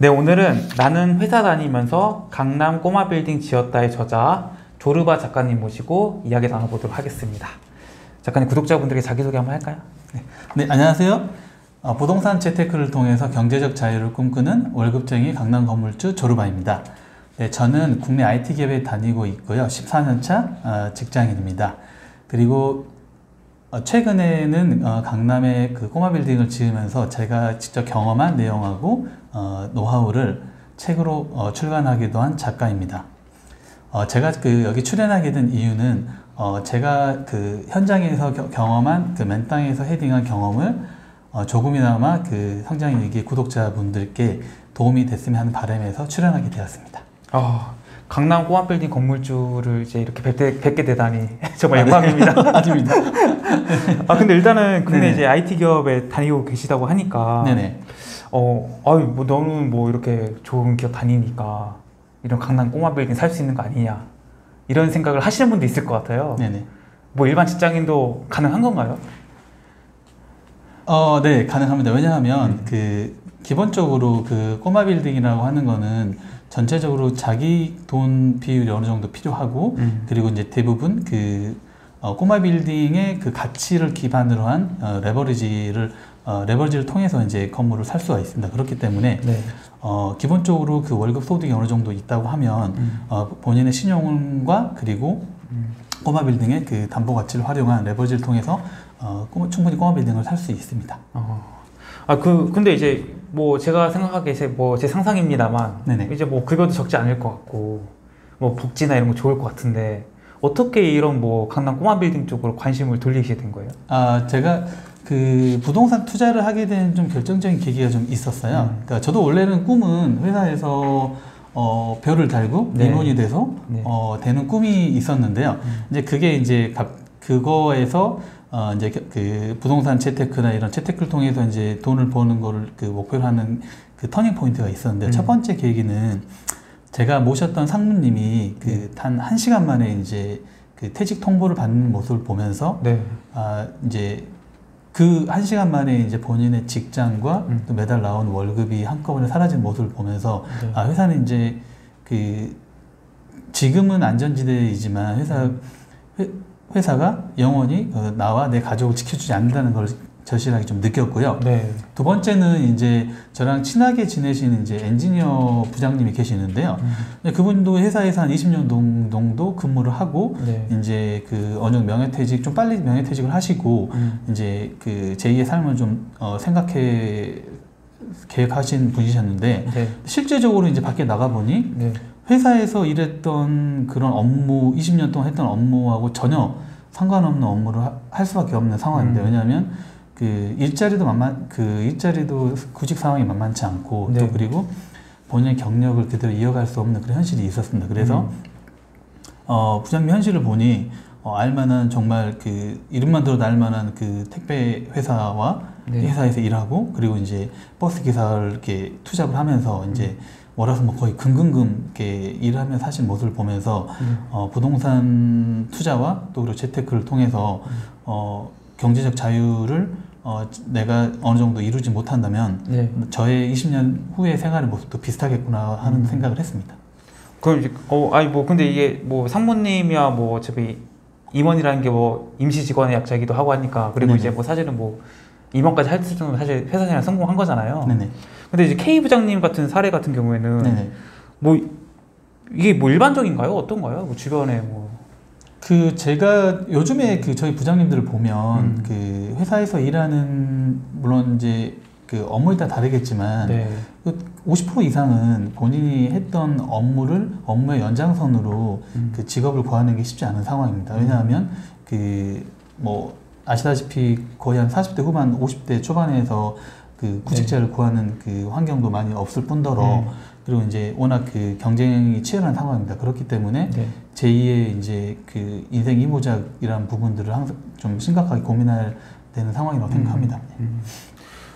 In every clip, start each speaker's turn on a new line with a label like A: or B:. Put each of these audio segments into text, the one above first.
A: 네, 오늘은 나는 회사 다니면서 강남 꼬마 빌딩 지었다의 저자 조르바 작가님 모시고 이야기 나눠보도록 하겠습니다. 작가님 구독자분들에게 자기소개 한번 할까요? 네.
B: 네, 안녕하세요. 어, 부동산 재테크를 통해서 경제적 자유를 꿈꾸는 월급쟁이 강남 건물주 조르바입니다. 네, 저는 국내 IT 기업에 다니고 있고요. 14년차 어, 직장인입니다. 그리고 어, 최근에는 어, 강남에 그 꼬마 빌딩을 지으면서 제가 직접 경험한 내용하고 어, 노하우를 책으로 어, 출간하기도 한 작가입니다. 어, 제가 그 여기 출연하게 된 이유는 어, 제가 그 현장에서 겨- 경험한 그 맨땅에서 헤딩한 경험을 어, 조금이나마 그 성장일기 구독자분들께 도움이 됐으면 하는 바람에서 출연하게 되었습니다.
A: 아, 강남 꼬마 빌딩 건물주를 이제 이렇게 뵙게, 뵙게 되다니 정말 영광입니다.
B: 아닙니다.
A: 아, 근데 일단은 국내
B: 네네.
A: 이제 IT 기업에 다니고 계시다고 하니까
B: 네네.
A: 어, 아유, 뭐 너는 뭐 이렇게 좋은 기업 다니니까 이런 강남 꼬마 빌딩 살 수 있는 거 아니냐 이런 생각을 하시는 분도 있을 것 같아요.
B: 네네.
A: 뭐 일반 직장인도 가능한 건가요?
B: 어, 네, 가능합니다. 왜냐하면
A: 음.
B: 그 기본적으로 그 꼬마 빌딩이라고 하는 거는 전체적으로 자기 돈 비율이 어느 정도 필요하고
A: 음.
B: 그리고 이제 대부분 그 어, 꼬마 빌딩의 그 가치를 기반으로 한 어, 레버리지를 어, 레버리지를 통해서 이제 건물을 살 수가 있습니다. 그렇기 때문에
A: 네.
B: 어, 기본적으로 그 월급 소득이 어느 정도 있다고 하면
A: 음.
B: 어, 본인의 신용과 그리고
A: 음.
B: 꼬마 빌딩의 그 담보 가치를 활용한 레버리지를 통해서 어, 충분히 꼬마 빌딩을 살 수 있습니다.
A: 어. 아, 그, 근데 이제 뭐 제가 생각하기에 제, 뭐 제 상상입니다만
B: 네네.
A: 이제 뭐 급여도 적지 않을 것 같고 뭐 복지나 이런 거 좋을 것 같은데 어떻게 이런 뭐 강남 꼬마 빌딩 쪽으로 관심을 돌리게 된 거예요?
B: 아, 제가 그 부동산 투자를 하게 된 좀 결정적인 계기가 좀 있었어요.
A: 음.
B: 그러니까 저도 원래는 꿈은 회사에서 어, 별을 달고
A: 네.
B: 임원이 돼서
A: 네.
B: 어, 되는 꿈이 있었는데요.
A: 음.
B: 이제 그게 이제 갑- 그거에서 어, 이제 그- 그 부동산 재테크나 이런 재테크를 통해서 이제 돈을 버는 거를 그 목표로 하는 그 turning point가 있었는데
A: 음.
B: 첫 번째 계기는 제가 모셨던 상무님이
A: 네.
B: 그 단 한 시간 만에 이제 그 퇴직 통보를 받는 모습을 보면서
A: 네.
B: 아 이제 그 한 시간 만에 이제 본인의 직장과
A: 음.
B: 또 매달 나온 월급이 한꺼번에 사라진 모습을 보면서
A: 네.
B: 아 회사는 이제 그 지금은 안전지대이지만 회사 회, 회사가 영원히 어, 나와 내 가족을 지켜주지 않는다는 걸 절실하게 좀 느꼈고요.
A: 네.
B: 두 번째는 이제 저랑 친하게 지내시는 이제 엔지니어 부장님이 계시는데요.
A: 음.
B: 그분도 회사에서 한 20년 동- 정도 근무를 하고
A: 네.
B: 이제 그 어느 명예퇴직 좀 빨리 명예퇴직을 하시고
A: 음.
B: 이제 그 제2의 삶을 좀 어, 생각해 계획하신 분이셨는데
A: 네.
B: 실제적으로 이제 밖에 나가 보니
A: 네.
B: 회사에서 일했던 그런 업무 20년 동안 했던 업무하고 전혀 상관없는 업무를 하- 할 수밖에 없는 상황인데
A: 음.
B: 왜냐하면 그 일자리도 만만 그 일자리도 구직 상황이 만만치 않고
A: 네.
B: 또 그리고 본인의 경력을 그대로 이어갈 수 없는 그런 현실이 있었습니다. 그래서
A: 음.
B: 어, 부장님 현실을 보니 어, 알만한 정말 그 이름만 들어도 알만한 그 택배 회사와
A: 네.
B: 회사에서 일하고 그리고 이제 버스 기사를 이렇게 투잡을 하면서 이제
A: 음.
B: 월화수목 거의 금금금 이렇게 일을 하면서 하신 모습을 보면서
A: 음.
B: 어, 부동산 투자와 또 그리고 재테크를 통해서
A: 음.
B: 어, 경제적 자유를 어, 내가 어느 정도 이루지 못한다면
A: 네.
B: 저의 20년 후의 생활의 모습도 비슷하겠구나 하는
A: 음.
B: 생각을 했습니다.
A: 그럼 이제 어 아니 뭐 근데 이게 뭐 상무님이야 뭐 어차피 임원이라는 게 뭐 임시 직원의 약자이기도 하고 하니까 그리고
B: 네네.
A: 이제 뭐 사실은 뭐 임원까지 할 수는 사실 회사 생활 성공한 거잖아요.
B: 네네.
A: 근데 이제 K 부장님 같은 사례 같은 경우에는
B: 네네.
A: 뭐 이게 뭐 일반적인가요? 어떤가요? 뭐 주변에 뭐
B: 그 제가 요즘에 그 저희 부장님들을 보면
A: 음.
B: 그 회사에서 일하는 물론 이제 그 업무에 따라 다르겠지만
A: 네.
B: 그50% 이상은 본인이 했던 업무를 업무의 연장선으로
A: 음.
B: 그 직업을 구하는 게 쉽지 않은 상황입니다. 왜냐하면 그 뭐 아시다시피 거의 한 40대 후반, 50대 초반에서 그 구직자를 구하는 그 환경도 많이 없을 뿐더러
A: 음.
B: 그리고 이제 워낙 그 경쟁이 치열한 상황입니다. 그렇기 때문에
A: 네.
B: 제2의 이제 그 인생 이모작이라는 부분들을 항상 좀 심각하게 고민할 되는 상황이라고 생각합니다.
A: 음.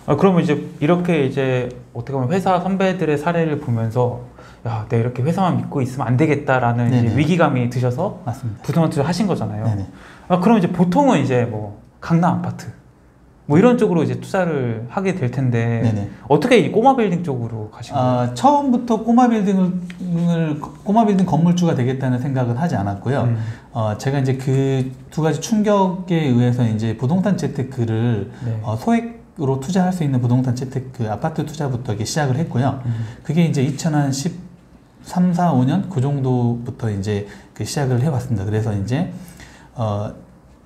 A: 아 그러면 이제 이렇게 이제 어떻게 보면 회사 선배들의 사례를 보면서 야, 내가 이렇게 회사만 믿고 있으면 안 되겠다라는. 위기감이 드셔서
B: 맞습니다.
A: 부동산 투자 하신 거잖아요.
B: 네네.
A: 아, 그럼 이제 보통은 이제 뭐 강남 아파트 뭐 이런 쪽으로 이제 투자를 하게 될 텐데
B: 네네.
A: 어떻게 이 꼬마 빌딩 쪽으로 가신 거예요?
B: 아, 처음부터 꼬마 빌딩을 꼬마 빌딩 건물주가 되겠다는 생각은 하지 않았고요.
A: 음.
B: 어, 제가 이제 그 두 가지 충격에 의해서 이제 부동산 재테크를
A: 네.
B: 어, 소액 으로 투자할 수 있는 부동산 재테크 아파트 투자부터 이렇게 시작을 했고요.
A: 음.
B: 그게 이제 2013, 4, 5년 그 정도부터 이제 그 시작을 해왔습니다. 그래서 이제 어,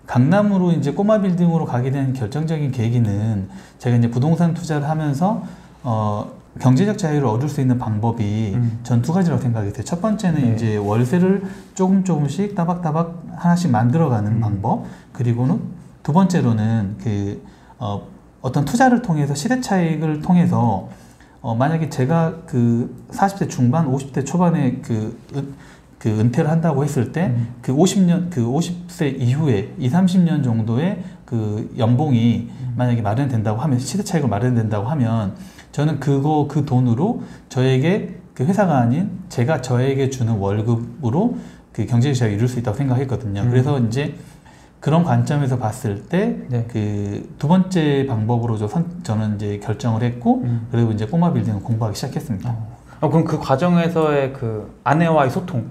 B: 강남으로 이제 꼬마 빌딩으로 가게 된 결정적인 계기는 제가 이제 부동산 투자를 하면서 어, 경제적 자유를 얻을 수 있는 방법이
A: 음.
B: 전두 가지라고 생각이 돼요. 첫 번째는
A: 네.
B: 이제 월세를 조금 조금씩 따박따박 하나씩 만들어가는
A: 음.
B: 방법. 그리고는 두 번째로는 그 어, 어떤 투자를 통해서 시대 차익을 통해서 어, 만약에 제가 그 40대 중반, 50대 초반에 그, 은- 그 은퇴를 한다고 했을 때
A: 음.
B: 그 50년, 그 50세 이후에 2, 30년 정도의 그 연봉이
A: 음.
B: 만약에 마련된다고 하면 시대 차익을 마련된다고 하면 저는 그거 그 돈으로 저에게 그 회사가 아닌 제가 저에게 주는 월급으로 그 경제적 자유를 이룰 수 있다고 생각했거든요.
A: 음.
B: 그래서 이제 그런 관점에서 봤을 때
A: 네.
B: 그두 번째 방법으로 저 선- 저는 이제 결정을 했고
A: 음.
B: 그리고 이제 꼬마 빌딩을 공부하기 시작했습니다.
A: 어, 그럼 그 과정에서의 그 아내와의 소통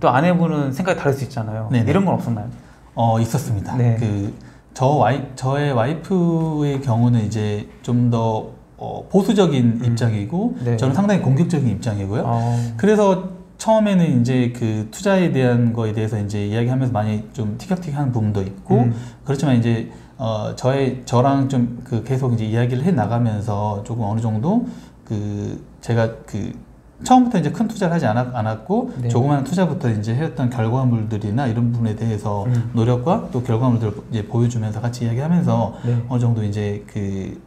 A: 또 아내분은 생각이 다를 수 있잖아요.
B: 네. 네네.
A: 이런 건 없었나요?
B: 어 있었습니다.
A: 네.
B: 그저 와이 저의 와이프의 경우는 이제 좀더 어, 보수적인
A: 음.
B: 입장이고
A: 네.
B: 저는 상당히 공격적인 입장이고요.
A: 어,
B: 그래서 처음에는 이제 그 투자에 대한 거에 대해서 이제 이야기하면서 많이 좀 티격태격한 부분도 있고
A: 음.
B: 그렇지만 이제 어 저의 저랑 좀 그 계속 이제 이야기를 해 나가면서 조금 어느 정도 그 제가 그 처음부터 이제 큰 투자를 하지 않았, 않았 고
A: 네.
B: 조그마한 투자부터 이제 해왔던 결과물들이나 이런 부분에 대해서
A: 음.
B: 노력과 또 결과물들을 이제 보여주면서 같이 이야기하면서
A: 네.
B: 어느 정도 이제 그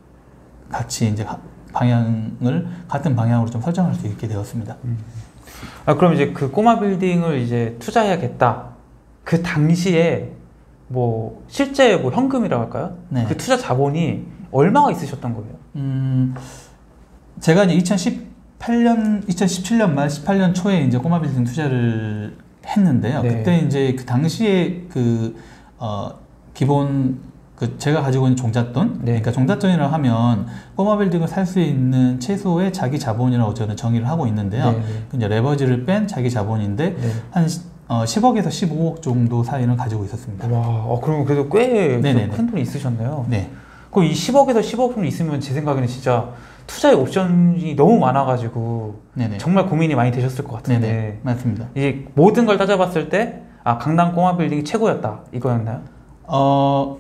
B: 같이 이제 가- 방향을 같은 방향으로 좀 설정할 수 있게 되었습니다.
A: 아, 그럼 이제 그 꼬마 빌딩을 이제 투자해야겠다. 그 당시에 뭐 실제 뭐 현금이라고 할까요?
B: 네.
A: 그 투자 자본이 얼마가 있으셨던 거예요?
B: 음, 제가 이제 2018년, 2017년 말 18년 초에 이제 꼬마 빌딩 투자를 했는데요.
A: 네.
B: 그때 이제 그 당시에 그, 어, 기본 그 제가 가지고 있는 종잣돈,
A: 네.
B: 그러니까 종잣돈이라고 하면 꼬마 빌딩을 살 수 있는 최소의 자기 자본이라고 저는 정의를 하고 있는데요.
A: 네, 네.
B: 그 이제 레버지를 뺀 자기 자본인데
A: 네.
B: 한 어, 10억에서 15억 정도 사이는 가지고 있었습니다.
A: 와, 어, 그럼 그래도 꽤
B: 네네네.
A: 큰 돈이 있으셨네요.
B: 네.
A: 그럼 이 10억에서 15억 정도 있으면 제 생각에는 진짜 투자의 옵션이 너무 많아가지고
B: 네네.
A: 정말 고민이 많이 되셨을 것 같은데
B: 네네. 맞습니다.
A: 이게 모든 걸 따져봤을 때 아, 강남 꼬마 빌딩이 최고였다 이거였나요?
B: 어,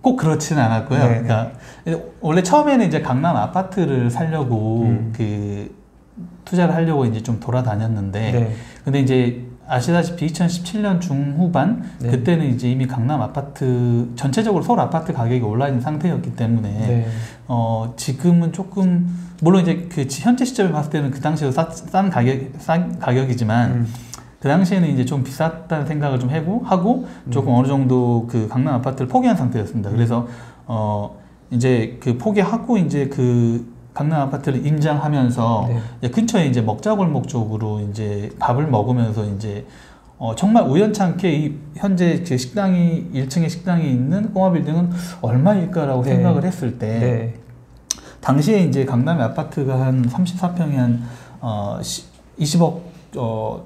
B: 꼭 그렇지는 않았고요.
A: 네.
B: 그러니까 원래 처음에는 이제 강남 아파트를 살려고
A: 음.
B: 그 투자를 하려고 이제 좀 돌아다녔는데,
A: 네.
B: 근데 이제 아시다시피 2017년 중후반
A: 네.
B: 그때는 이제 이미 강남 아파트 전체적으로 서울 아파트 가격이 올라 있는 상태였기 때문에
A: 네.
B: 어 지금은 조금 물론 이제 그 지- 현재 시점에 봤을 때는 그 당시에 싼, 싼 가격 싼 가격이지만
A: 음.
B: 그 당시에는 이제 좀 비쌌다는 생각을 좀 해고 하고 조금 어느 정도 그 강남 아파트를 포기한 상태였습니다. 그래서 어 이제 그 포기하고 이제 그 강남 아파트를 임장하면서
A: 네.
B: 이제 근처에 이제 먹자골목 쪽으로 이제 밥을 먹으면서 이제 어 정말 우연찮게 이 현재 그 식당이 1층에 식당이 있는 꼬마 빌딩은 얼마일까라고
A: 네.
B: 생각을 했을 때
A: 네.
B: 당시에 이제 강남의 아파트가 한 34평이 한 어, 20억 어,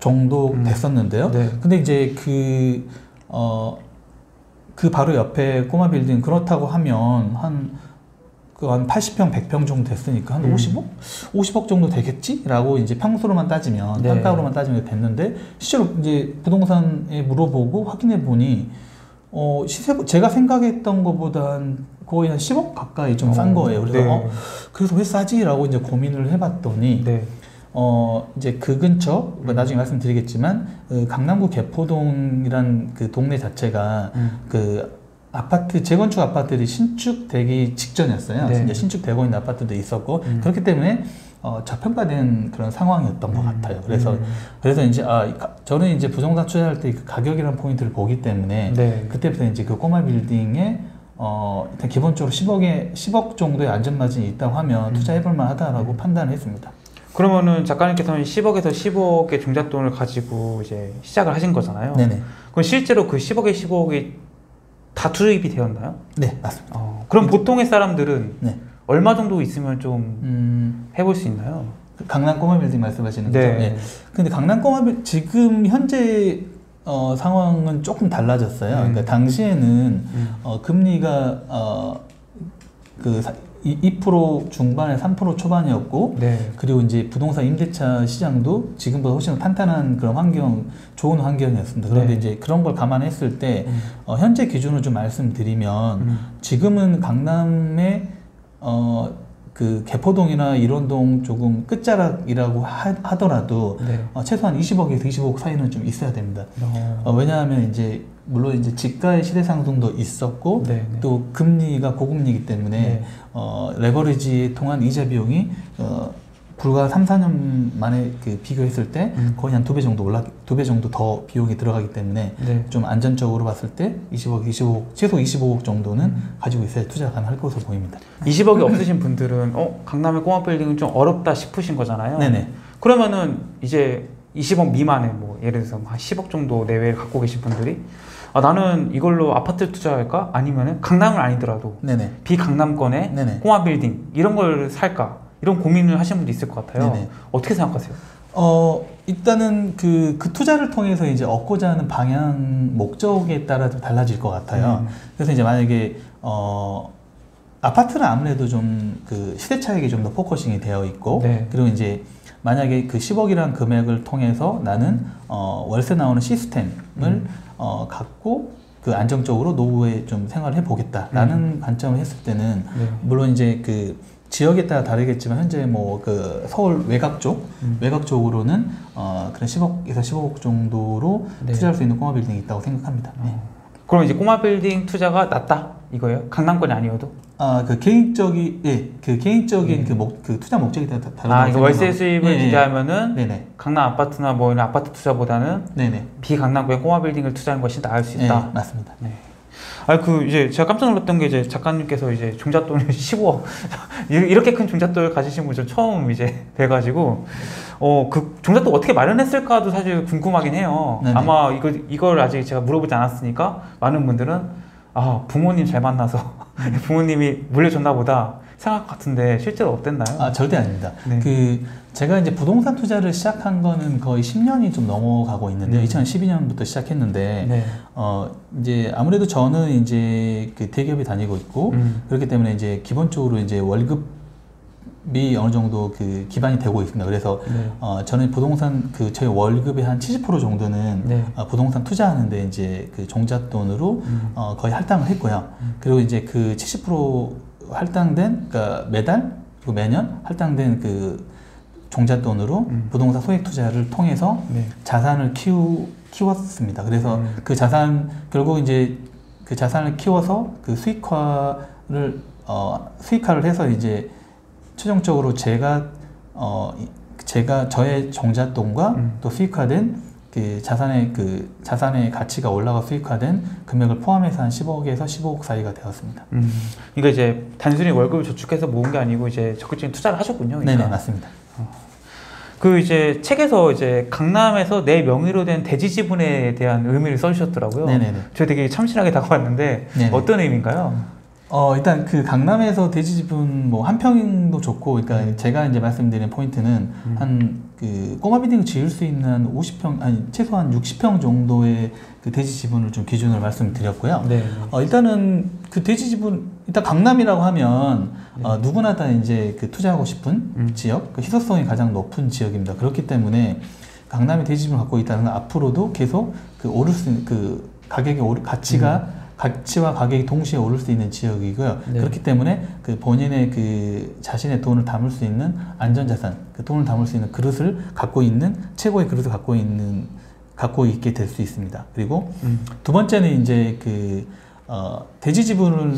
B: 정도
A: 음.
B: 됐었는데요.
A: 네.
B: 근데 이제 그, 어, 그 바로 옆에 꼬마 빌딩 그렇다고 하면 한, 그 한 80평, 100평 정도 됐으니까 한
A: 음.
B: 50억? 50억 정도 되겠지? 라고 이제 평수로만 따지면, 네.単가로만 따지면 됐는데, 실제로 이제 부동산에 물어보고 확인해 보니, 어, 시세, 제가 생각했던 것보다 한 거의 한 10억 가까이 좀싼
A: 어,
B: 거예요. 그래서,
A: 네.
B: 어, 그래서 왜 싸지? 라고 이제 고민을 해봤더니,
A: 네.
B: 어 이제 그 근처 뭐 나중에 말씀드리겠지만 그 강남구 개포동이란 그 동네 자체가
A: 음.
B: 그 아파트 재건축 아파트들이 신축되기 직전이었어요.
A: 네.
B: 이제 신축되고 있는 아파트도 있었고
A: 음.
B: 그렇기 때문에 어, 저평가된 그런 상황이었던 것
A: 음.
B: 같아요. 그래서
A: 음.
B: 그래서 이제 아 저는 이제 부동산 투자할 때 그 가격이라는 포인트를 보기 때문에
A: 네.
B: 그때부터 이제 그 꼬마 빌딩에 어 일단 기본적으로 10억에 10억 정도의 안전 마진이 있다고 하면
A: 음.
B: 투자해볼 만하다라고 판단을 했습니다.
A: 그러면은 작가님께서는 10억에서 15억의 종잣돈을 가지고 이제 시작을 하신 거잖아요.
B: 네네.
A: 그럼 실제로 그 10억에 15억이 다 투입이 되었나요?
B: 네, 맞습니다.
A: 어, 그럼 보통의 사람들은
B: 네.
A: 얼마 정도 있으면 좀
B: 음,
A: 해볼 수 있나요?
B: 그 강남 꼬마 빌딩 말씀하시는 거죠?
A: 네.
B: 네. 근데 강남 꼬마 빌 지금 현재 어, 상황은 조금 달라졌어요.
A: 음.
B: 그러니까 당시에는
A: 음.
B: 어, 금리가 어, 그 2% 중반에 3% 초반이었고
A: 네.
B: 그리고 이제 부동산 임대차 시장도 지금보다 훨씬 탄탄한 그런 환경, 좋은 환경이었습니다. 그런데
A: 네.
B: 이제 그런 걸 감안했을 때
A: 음.
B: 어, 현재 기준으로 좀 말씀드리면
A: 음.
B: 지금은 강남의 어, 그 개포동이나 일원동 조금 끝자락이라고 하, 더라도
A: 네.
B: 어, 최소한 20억에서 25억 사이는 좀 있어야 됩니다.
A: 어.
B: 어, 왜냐하면 이제 물론 이제 지가의 시대 상승도 있었고
A: 네, 네.
B: 또 금리가 고금리이기 때문에
A: 네.
B: 어, 레버리지에 통한 이자 비용이 어, 불과 3, 4년 만에 그 비교했을 때
A: 음.
B: 거의 한 두 배 정도 올라 두 배 정도 더 비용이 들어가기 때문에
A: 네.
B: 좀 안전적으로 봤을 때 20억, 25억 최소 25억 정도는
A: 음.
B: 가지고 있어야 투자 가능할 것으로 보입니다.
A: 20억이 없으신 분들은 어 강남의 꼬마 빌딩은 좀 어렵다 싶으신 거잖아요.
B: 네네.
A: 그러면은 이제 20억 미만의 뭐 예를 들어서 한 10억 정도 내외를 갖고 계신 분들이 아, 나는 이걸로 아파트 투자할까? 아니면은 강남은 아니더라도
B: 네네.
A: 비강남권의
B: 네네.
A: 꼬마 빌딩 이런 걸 살까? 이런 고민을 하시는 분도 있을 것 같아요.
B: 네네.
A: 어떻게 생각하세요?
B: 어, 일단은 그, 그 투자를 통해서 이제 얻고자 하는 방향, 목적에 따라 좀 달라질 것 같아요.
A: 음.
B: 그래서 이제 만약에, 어, 아파트는 아무래도 좀 그 시세 차익이 좀 더 focusing이 되어 있고,
A: 네.
B: 그리고 이제 만약에 그 10억이라는 금액을 통해서 나는 어, 월세 나오는 시스템을
A: 음.
B: 어, 갖고 그 안정적으로 노후에 좀 생활을 해보겠다라는 관점을 했을 때는
A: 네.
B: 물론 이제 그 지역에 따라 다르겠지만 현재 뭐 그 서울 외곽 쪽
A: 음.
B: 외곽 쪽으로는 어 그런 10억에서 15억 정도로
A: 네.
B: 투자할 수 있는 꼬마 빌딩이 있다고 생각합니다. 네.
A: 그럼 이제 꼬마 빌딩 투자가 낫다 이거예요? 강남권이 아니어도?
B: 아 그 개인적이 예그 개인적인
A: 음.
B: 그목그 투자 목적이 다 다르다고
A: 아, 이거 월세. 수입을
B: 예, 예.
A: 기대하면은
B: 네네
A: 강남 아파트나 뭐 이런 아파트 투자보다는
B: 네네
A: 비강남권의 꼬마 빌딩을 투자하는 것이 나을 수
B: 네,
A: 있다.
B: 맞습니다.
A: 네. 아, 그 이제 제가 깜짝 놀랐던 게 이제 작가님께서 이제 종잣돈을 15억 이렇게 큰 종잣돈을 가지신 분저 처음 이제 뵈가지고 어그 종잣돈 어떻게 마련했을까도 사실 궁금하긴 해요.
B: 네네.
A: 아마 이거 이걸 아직 제가 물어보지 않았으니까 많은 분들은 아 부모님 잘 만나서 부모님이 물려줬나 보다 생각 같은데 실제로 어땠나요?
B: 아 절대 아닙니다.
A: 네.
B: 그 제가 이제 부동산 투자를 시작한 거는 거의 10년이 좀 넘어가고 있는데요.
A: 음.
B: 2012년부터 시작했는데
A: 네.
B: 어 이제 아무래도 저는 이제 그 대기업에 다니고 있고
A: 음.
B: 그렇기 때문에 이제 기본적으로 이제 월급 이 어느 정도 그 기반이 되고 있습니다. 그래서
A: 네.
B: 어 저는 부동산 그 저희 월급의 한 70% 정도는
A: 네.
B: 어, 부동산 투자하는데 이제 그 종잣돈으로
A: 음.
B: 어 거의 할당을 했고요. 그리고 이제 그 70% 할당된 그러니까 매달 그리고 매년 할당된 그 종잣돈으로
A: 음.
B: 부동산 소액 투자를 통해서
A: 네.
B: 자산을 키우 키웠습니다. 그래서
A: 음.
B: 그 자산 결국 이제 그 자산을 키워서 그 수익화를 어 수익화를 해서 이제 최종적으로 제가 어 이- 제가 저의 종잣돈과
A: 음.
B: 또 수익화된 그 자산의 그 자산의 가치가 올라가 수익화된 금액을 포함해서 한 10억에서 15억 사이가 되었습니다.
A: 음. 그러니까 이제 단순히 월급을 저축해서 모은 게 아니고 이제 적극적인 투자를 하셨군요. 그러니까.
B: 네네 맞습니다.
A: 그 이제 책에서 이제 강남에서 내 명의로 된 대지 지분에 대한 의미를 써주셨더라고요.
B: 네네네.
A: 저 되게 참신하게 다가왔는데
B: 네네.
A: 어떤 의미인가요?
B: 어 일단 그 강남에서 대지 지분 뭐 한 평도 좋고 그러니까 제가 이제 말씀드린 포인트는
A: 음.
B: 한그 꼬마 빌딩 지을 수 있는 한 50평 아니 최소한 60평 정도의 그 대지 지분을 좀 기준으로 말씀드렸고요.
A: 네.
B: 어 일단은 그 대지 지분 일단 강남이라고 하면 어, 누구나 다 이제 그 투자하고 싶은
A: 음.
B: 지역 그 희소성이 가장 높은 지역입니다. 그렇기 때문에 강남이 대지 지분을 갖고 있다는 건 앞으로도 계속 그 오를 수 있는 그 가격의 오르 가치가 가치와 가격이 동시에 오를 수 있는 지역이고요.
A: 네.
B: 그렇기 때문에 그 본인의 그 자신의 돈을 담을 수 있는 안전자산, 그 돈을 담을 수 있는 그릇을 갖고 있는 최고의 그릇을 갖고 있는 갖고 있게 될 수 있습니다. 그리고
A: 음.
B: 두 번째는 이제 그 어, 대지 지분을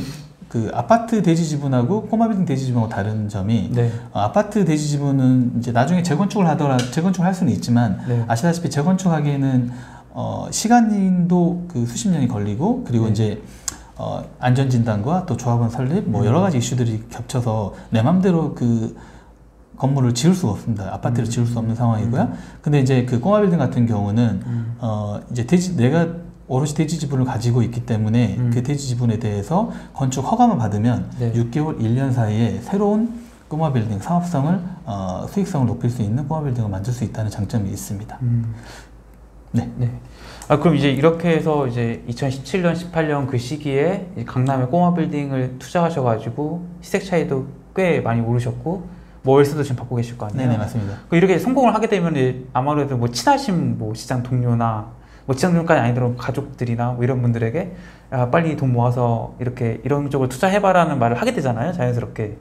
B: 그 아파트 대지 지분하고 꼬마 빌딩 대지 지분하고 다른 점이
A: 네.
B: 어, 아파트 대지 지분은 이제 나중에 재건축을 하더라 재건축을 할 수는 있지만
A: 네.
B: 아시다시피 재건축하기에는 어, 시간도 그 수십 년이 걸리고 그리고
A: 네.
B: 이제 어, 안전 진단과 또 조합원 설립 뭐 여러 가지 이슈들이 겹쳐서 내 맘대로 그 건물을 지을 수가 없습니다. 아파트를
A: 음.
B: 지을 수 없는 상황이고요. 근데 이제 그 꼬마 빌딩 같은 경우는
A: 음.
B: 어 이제 대지 내가 오롯이 대지 지분을 가지고 있기 때문에
A: 음.
B: 그 대지 지분에 대해서 건축 허가만 받으면
A: 네.
B: 6개월, 1년 사이에 새로운 꼬마 빌딩 사업성을 어, 수익성을 높일 수 있는 꼬마 빌딩을 만들 수 있다는 장점이 있습니다.
A: 음.
B: 네.
A: 네. 아 그럼 이제 이렇게 해서 이제 2017년, 18년 그 시기에 이 강남에 꼬마 빌딩을 투자하셔가지고 시세 차이도 꽤 많이 오르셨고 뭐 월세도 지금 받고 계실 거 아니에요?
B: 네네 맞습니다.
A: 그 이렇게 성공을 하게 되면 아무래도 뭐 친하신 뭐 시장 동료나 뭐 시장 동료까지 아니더라도 가족들이나 뭐 이런 분들에게 야, 빨리 돈 모아서 이렇게 이런 쪽을 투자해봐라는 말을 하게 되잖아요. 자연스럽게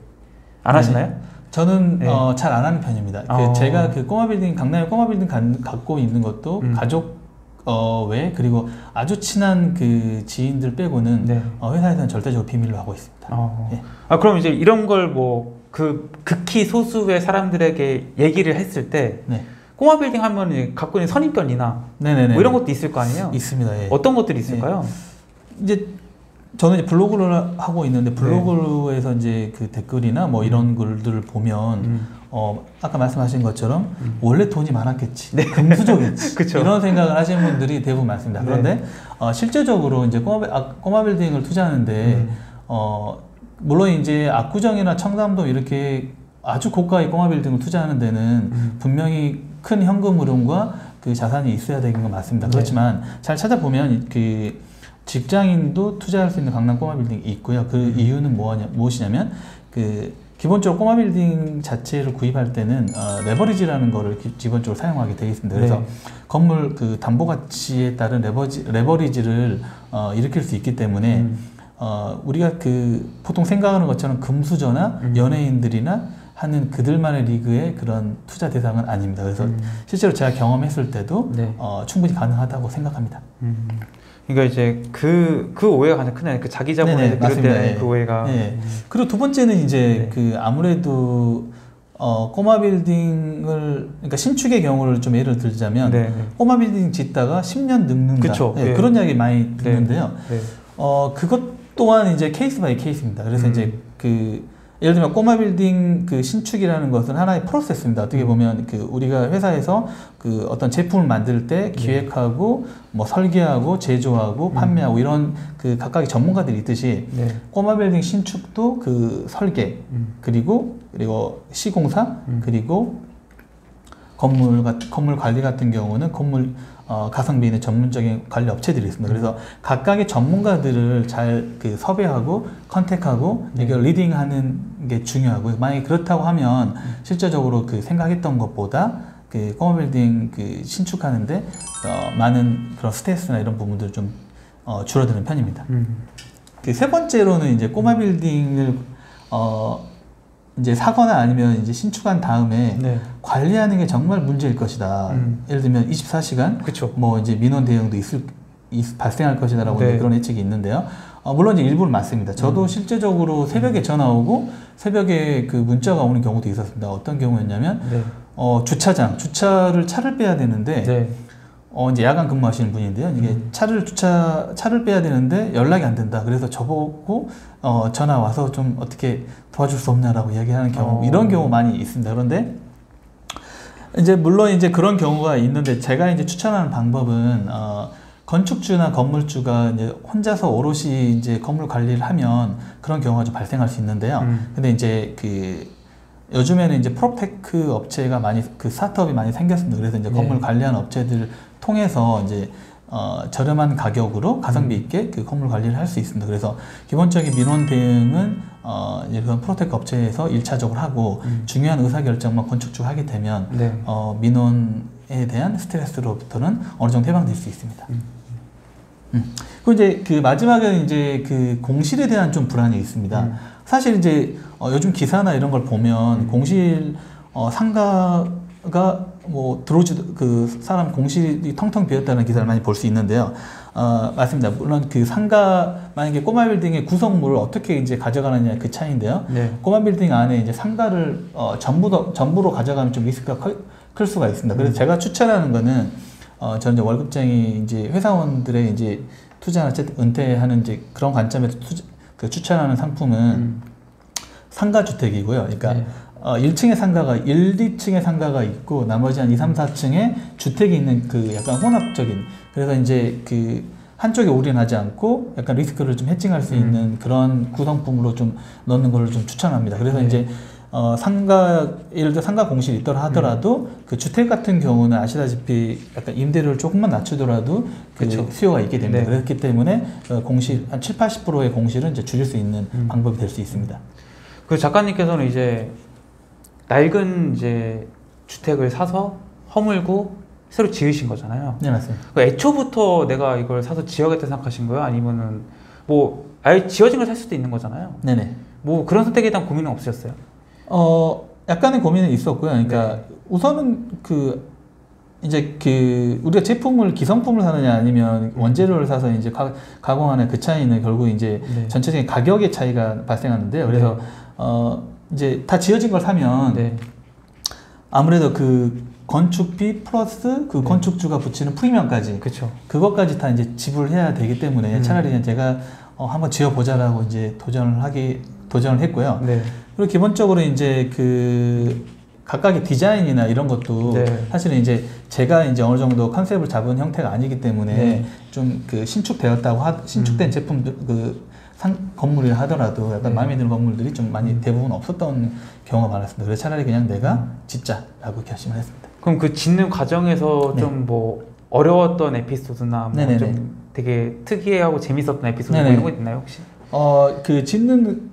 A: 안
B: 네.
A: 하시나요?
B: 저는
A: 네.
B: 어, 잘 안 하는 편입니다. 그
A: 어.
B: 제가 그 꼬마 빌딩 강남에 꼬마 빌딩 간- 갖고 있는 것도
A: 음.
B: 가족 어, 외 그리고 아주 친한 그 지인들 빼고는
A: 네.
B: 어, 회사에서는 절대적으로 비밀로 하고 있습니다.
A: 어.
B: 예.
A: 아 그럼 이제 이런 걸 뭐 그 극히 소수의 사람들에게 얘기를 했을 때
B: 네.
A: 꼬마 빌딩 하면 갖고 있는 선입견이나. 뭐 이런 것도 있을 거 아니에요?
B: 있습니다. 예.
A: 어떤 것들이 있을까요?
B: 이제 저는 이제 블로그를 하고 있는데 블로그에서 이제 그 댓글이나 뭐 이런 글들을 보면
A: 네. 음.
B: 어 아까 말씀하신 것처럼
A: 음.
B: 원래 돈이 많았겠지 금수저겠지
A: 그쵸.
B: 이런 생각을 하시는 분들이 대부분 많습니다.
A: 네.
B: 그런데 어, 실제적으로 이제 꼬마, 빌- 아, 꼬마 빌딩을 투자하는데
A: 음.
B: 어 물론 이제 압구정이나 청담동 이렇게 아주 고가의 꼬마 빌딩을 투자하는 데는
A: 음.
B: 분명히 큰 현금 흐름과 그 자산이 있어야 되는 건 맞습니다.
A: 네.
B: 그렇지만 잘 찾아보면 이- 그 직장인도 투자할 수 있는 강남 꼬마 빌딩이 있고요. 그
A: 음.
B: 이유는 뭐냐, 무엇이냐면 그 기본적으로 꼬마 빌딩 자체를 구입할 때는 어, 레버리지라는 거를 기, 기본적으로 사용하게 되어 있습니다. 그래서
A: 네.
B: 건물 그 담보 가치에 따른 레버지, 레버리지를 어, 일으킬 수 있기 때문에
A: 음.
B: 어, 우리가 그 보통 생각하는 것처럼 금수저나
A: 음.
B: 연예인들이나 하는 그들만의 리그의 그런 투자 대상은 아닙니다. 그래서
A: 음.
B: 실제로 제가 경험했을 때도
A: 네.
B: 어, 충분히 가능하다고 생각합니다.
A: 음. 그러니까 이제 그, 그 오해가 가장 크네. 그 자기 자본에. 비롯된
B: 예.
A: 그 오해가.
B: 예. 그리고 두 번째는 이제
A: 네.
B: 그 아무래도 어, 꼬마 빌딩을 그러니까 신축의 경우를 좀 예를 들자면
A: 네. 네.
B: 꼬마 빌딩 짓다가 10년 늙는다.
A: 그쵸.
B: 예,
A: 예.
B: 그런 이야기 많이 듣는데요.
A: 네.
B: 어, 그것 또한 이제 case by case입니다. 그래서
A: 음.
B: 이제 그 예를 들면 꼬마 빌딩 그 신축이라는 것은 하나의 프로세스입니다. 어떻게
A: 음.
B: 보면 그 우리가 회사에서 그 어떤 제품을 만들 때
A: 네.
B: 기획하고 뭐 설계하고 제조하고
A: 음.
B: 판매하고 이런 그 각각의 전문가들이 있듯이
A: 네.
B: 꼬마 빌딩 신축도 그 설계
A: 음.
B: 그리고 그리고 시공사
A: 음.
B: 그리고 건물 같 건물 관리 같은 경우는 건물 어, 가성비 있는 전문적인 관리 업체들이 있습니다. 그래서 각각의 전문가들을 잘 그 섭외하고 contact하고
A: 네.
B: 이걸 leading하는 게 중요하고요. 만약에 그렇다고 하면 실제적으로 그 생각했던 것보다 그 꼬마 빌딩 그 신축하는데 어, 많은 그런 스트레스나 이런 부분들 좀 어, 줄어드는 편입니다.
A: 음.
B: 그 세 번째로는 이제 꼬마 빌딩을 어 이제 사거나 아니면 이제 신축한 다음에
A: 네.
B: 관리하는 게 정말 문제일 것이다.
A: 음.
B: 예를 들면 24시간
A: 그쵸.
B: 뭐 이제 민원 대응도 있을 있- 발생할 것이다라고
A: 네.
B: 그런 예측이 있는데요. 어, 물론 이제 일부는 맞습니다. 저도
A: 음.
B: 실제적으로 새벽에 전화 오고 새벽에 그 문자가 오는 경우도 있었습니다. 어떤 경우였냐면
A: 네.
B: 어, 주차장 주차를 차를 빼야 되는데
A: 네.
B: 어, 이제 야간 근무하시는 분인데요. 이게
A: 음.
B: 차를 주차, 차를 빼야 되는데 연락이 안 된다. 그래서 저보고, 어, 전화 와서 좀 어떻게 도와줄 수 없냐라고 이야기하는 경우,
A: 어.
B: 이런 경우 많이 있습니다. 그런데, 이제 물론 이제 그런 경우가 있는데 제가 이제 추천하는 방법은, 어, 건축주나 건물주가 이제 혼자서 오롯이 이제 건물 관리를 하면 그런 경우가 좀 발생할 수 있는데요.
A: 음.
B: 근데 이제 그 요즘에는 이제 proptech 업체가 많이 그 스타트업이 많이 생겼습니다. 그래서 이제
A: 네.
B: 건물 관리하는 업체들 통해서 이제 어, 저렴한 가격으로 가성비
A: 음.
B: 있게 그 건물 관리를 할 수 있습니다. 그래서 기본적인 민원 대응은 어, 이제 그런 proptech 업체에서 일차적으로 하고
A: 음.
B: 중요한 의사 결정만 건축주가 하게 되면
A: 네.
B: 어, 민원에 대한 스트레스로부터는 어느 정도 해방될 수 있습니다.
A: 음.
B: 음. 그리고 이제 그 마지막에 이제 그 공실에 대한 좀 불안이 있습니다.
A: 음.
B: 사실 이제 어, 요즘 기사나 이런 걸 보면
A: 음.
B: 공실 어, 상가가 뭐 들어오지 그 사람 공실이 텅텅 비었다는 기사를 많이 볼 수 있는데요. 어, 맞습니다. 물론 그 상가 만약에 꼬마 빌딩의 구성물을 어떻게 이제 가져가느냐 그 차이인데요.
A: 네.
B: 꼬마 빌딩 안에 이제 상가를 어, 전부 더, 전부로 가져가면 좀 리스크가 클, 클 수가 있습니다. 그래서
A: 음.
B: 제가 추천하는 거는 어, 저는 이제 월급쟁이 이제 회사원들의 이제 투자나 은퇴하는 이제 그런 관점에서 투자, 그 추천하는 상품은
A: 음.
B: 상가 주택이고요. 그러니까
A: 네.
B: 어, 1층에 상가가 1, 2층에 상가가 있고 나머지 한 2, 3, 4층에 주택이 있는 그 약간 혼합적인 그래서 이제 그 한쪽에 올인하지 않고 약간 리스크를 좀 해칭할 수
A: 음.
B: 있는 그런 구성품으로 좀 넣는 걸 좀 추천합니다. 그래서
A: 네.
B: 이제 어, 상가 예를 들어 상가 공실이 있더라 하더라도
A: 음.
B: 그 주택 같은 경우는 아시다시피 약간 임대료를 조금만 낮추더라도 그
A: 그쵸.
B: 수요가 있게 됩니다.
A: 네.
B: 그렇기 때문에 어, 공실 한 7, 80%의 공실은 이제 줄일 수 있는
A: 음.
B: 방법이 될 수 있습니다.
A: 그 작가님께서는 이제 낡은 이제 주택을 사서 허물고 새로 지으신 거잖아요.
B: 네 맞습니다.
A: 그 애초부터 내가 이걸 사서 지어야겠다 생각하신 거예요? 아니면은 뭐 아예 지어진 걸 살 수도 있는 거잖아요.
B: 네네.
A: 뭐 그런 선택에 대한 고민은 없으셨어요?
B: 어 약간의 고민은 있었고요. 그러니까
A: 네.
B: 우선은 그 이제 그 우리가 제품을 기성품을 사느냐 아니면 원재료를 사서 이제 가, 가공하는 그 차이는 결국 이제
A: 네.
B: 전체적인 가격의 차이가 발생하는데요. 그래서
A: 네.
B: 어 이제 다 지어진 걸 사면
A: 네.
B: 아무래도 그 건축비 플러스 그
A: 네.
B: 건축주가 붙이는 프리미엄까지
A: 그렇죠.
B: 그것까지 다 이제 지불해야 되기 때문에
A: 음.
B: 차라리 제가 어, 한번 지어보자라고 이제 도전을 하기 도전을 했고요.
A: 네.
B: 그리고 기본적으로 이제 그 각각의 디자인이나 이런 것도
A: 네.
B: 사실은 이제 제가 이제 어느 정도 컨셉을 잡은 형태가 아니기 때문에
A: 네.
B: 좀그 신축되었다고 하, 신축된
A: 음.
B: 제품들 그 상, 건물이 하더라도 약간
A: 네.
B: 마음에 드는 건물들이 좀 많이
A: 음.
B: 대부분 없었던 경우가 많았습니다. 그래서 차라리 그냥 내가 짓자라고 결심을 했습니다.
A: 그럼 그 짓는 과정에서
B: 네.
A: 좀뭐 어려웠던 에피소드나. 뭐 좀 되게 특이하고 재밌었던 에피소드 뭐. 이런 거 있나요 혹시?
B: 어, 그 짓는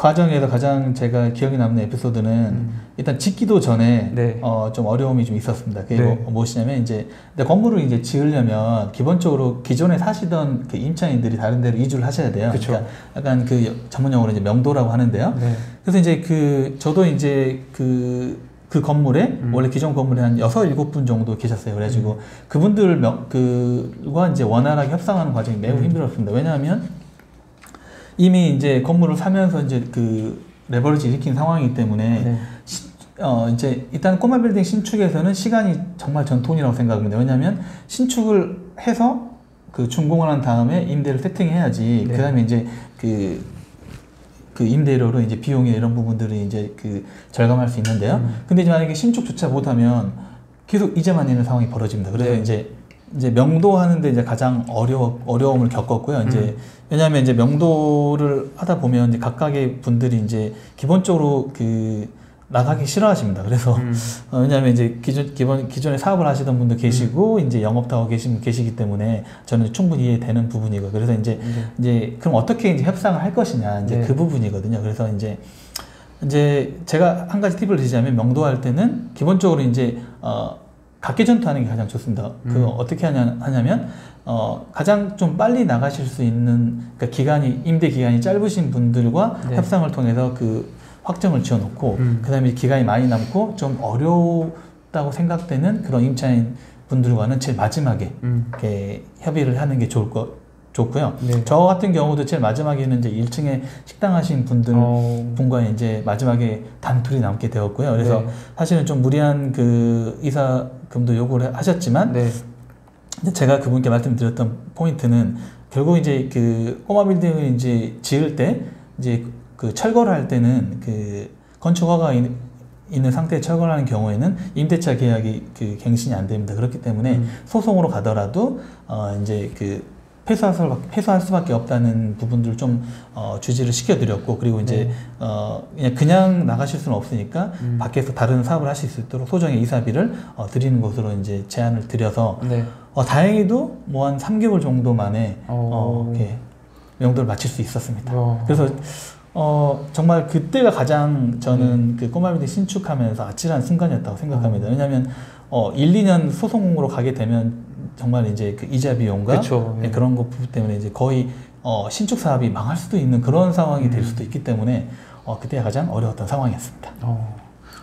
B: 과정에서 가장 제가 기억에 남는 에피소드는
A: 음.
B: 일단 짓기도 전에
A: 네.
B: 어, 좀 어려움이 좀 있었습니다. 그게
A: 네.
B: 뭐, 무엇이냐면 이제 건물을 이제 지으려면 기본적으로 기존에 사시던 그 임차인들이 다른 데로 이주를 하셔야 돼요.
A: 그쵸.
B: 그러니까 약간 그 전문 용어로 이제 명도라고 하는데요.
A: 네.
B: 그래서 이제 그 저도 이제 그, 그 건물에
A: 음.
B: 원래 기존 건물에 한 여섯 일곱 분 정도 계셨어요. 그래가지고 그분들 명, 그과 이제 원활하게 협상하는 과정이 매우
A: 음.
B: 힘들었습니다. 왜냐하면 이미 이제 건물을 사면서 이제 그 레버리지 일으킨 상황이기 때문에
A: 네.
B: 시- 어 이제 일단 꼬마 빌딩 신축에서는 시간이 정말 전통이라고 생각합니다. 왜냐하면 신축을 해서 그 준공을 한 다음에 임대를 세팅해야지
A: 네.
B: 그다음에 이제 그, 그 임대료로 이제 비용이나 이런 부분들이 이제 그 절감할 수 있는데요.
A: 음.
B: 근데 이제 만약에 신축조차 못하면 계속 이자만 있는 상황이 벌어집니다. 그래서
A: 네.
B: 이제 이제 명도 하는데 이제 가장 어려 어려움을 겪었고요. 이제
A: 음.
B: 왜냐하면 이제 명도를 하다 보면 이제 각각의 분들이 이제 기본적으로 그 나가기 싫어하십니다. 그래서
A: 음.
B: 어, 왜냐하면 이제 기존 기본 기존에 사업을 하시던 분도 계시고
A: 음.
B: 이제 영업도 하고 계신 분 계시기 때문에 저는 충분히 이해되는 부분이고 그래서 이제
A: 네.
B: 이제 그럼 어떻게 이제 협상을 할 것이냐 이제
A: 네.
B: 그 부분이거든요. 그래서 이제 이제 제가 한 가지 팁을 드리자면 명도할 때는 기본적으로 이제 어 각계 전투 하는 게 가장 좋습니다. 그
A: 음.
B: 어떻게 하냐 하냐면 어 가장 좀 빨리 나가실 수 있는 그러니까 기간이 임대 기간이 짧으신 분들과
A: 네.
B: 협상을 통해서 그 확정을 지어놓고
A: 음.
B: 그다음에 기간이 많이 남고 좀 어렵다고 생각되는 그런 임차인 분들과는 제일 마지막에
A: 음.
B: 이렇게 협의를 하는 게 좋을 거 좋고요.
A: 네.
B: 저 같은 경우도 제일 마지막에는 이제 1층에 식당 하신 분들
A: 어.
B: 분과 이제 마지막에 단둘이 남게 되었고요. 그래서
A: 네.
B: 사실은 좀 무리한 그 이사금도 요구를 하셨지만
A: 네.
B: 제가 그분께 말씀드렸던 포인트는 결국 이제 그 꼬마 빌딩을 이제 지을 때 이제 그 철거를 할 때는 그 건축허가 있- 있는 상태에 철거를 하는 경우에는 임대차 계약이 그 갱신이 안 됩니다. 그렇기 때문에
A: 음.
B: 소송으로 가더라도 어 이제 그 폐소할, 수, 폐소할 수밖에 없다는 부분들을 좀 어, 주지를 시켜드렸고 그리고 이제
A: 네.
B: 어 그냥 그냥 나가실 수는 없으니까
A: 음.
B: 밖에서 다른 사업을 하실 수 있도록 소정의 이사비를 어, 드리는 것으로 이제 제안을 드려서
A: 네.
B: 어, 다행히도 뭐 한 3개월 정도 만에 어,
A: 어.
B: 이렇게 명도를 마칠 수 있었습니다.
A: 어.
B: 그래서 어, 정말 그때가 가장 저는
A: 음.
B: 그 꼬마비디 신축하면서 아찔한 순간이었다고 생각합니다. 왜냐하면 어, 1, 2년 소송으로 가게 되면 정말 이제 그 이자 비용과
A: 그쵸.
B: 네,
A: 예.
B: 그런 것 때문에 이제 거의 어, 신축 사업이 망할 수도 있는 그런 상황이 될
A: 음.
B: 수도 있기 때문에 어, 그때가 가장 어려웠던 상황이었습니다.
A: 어.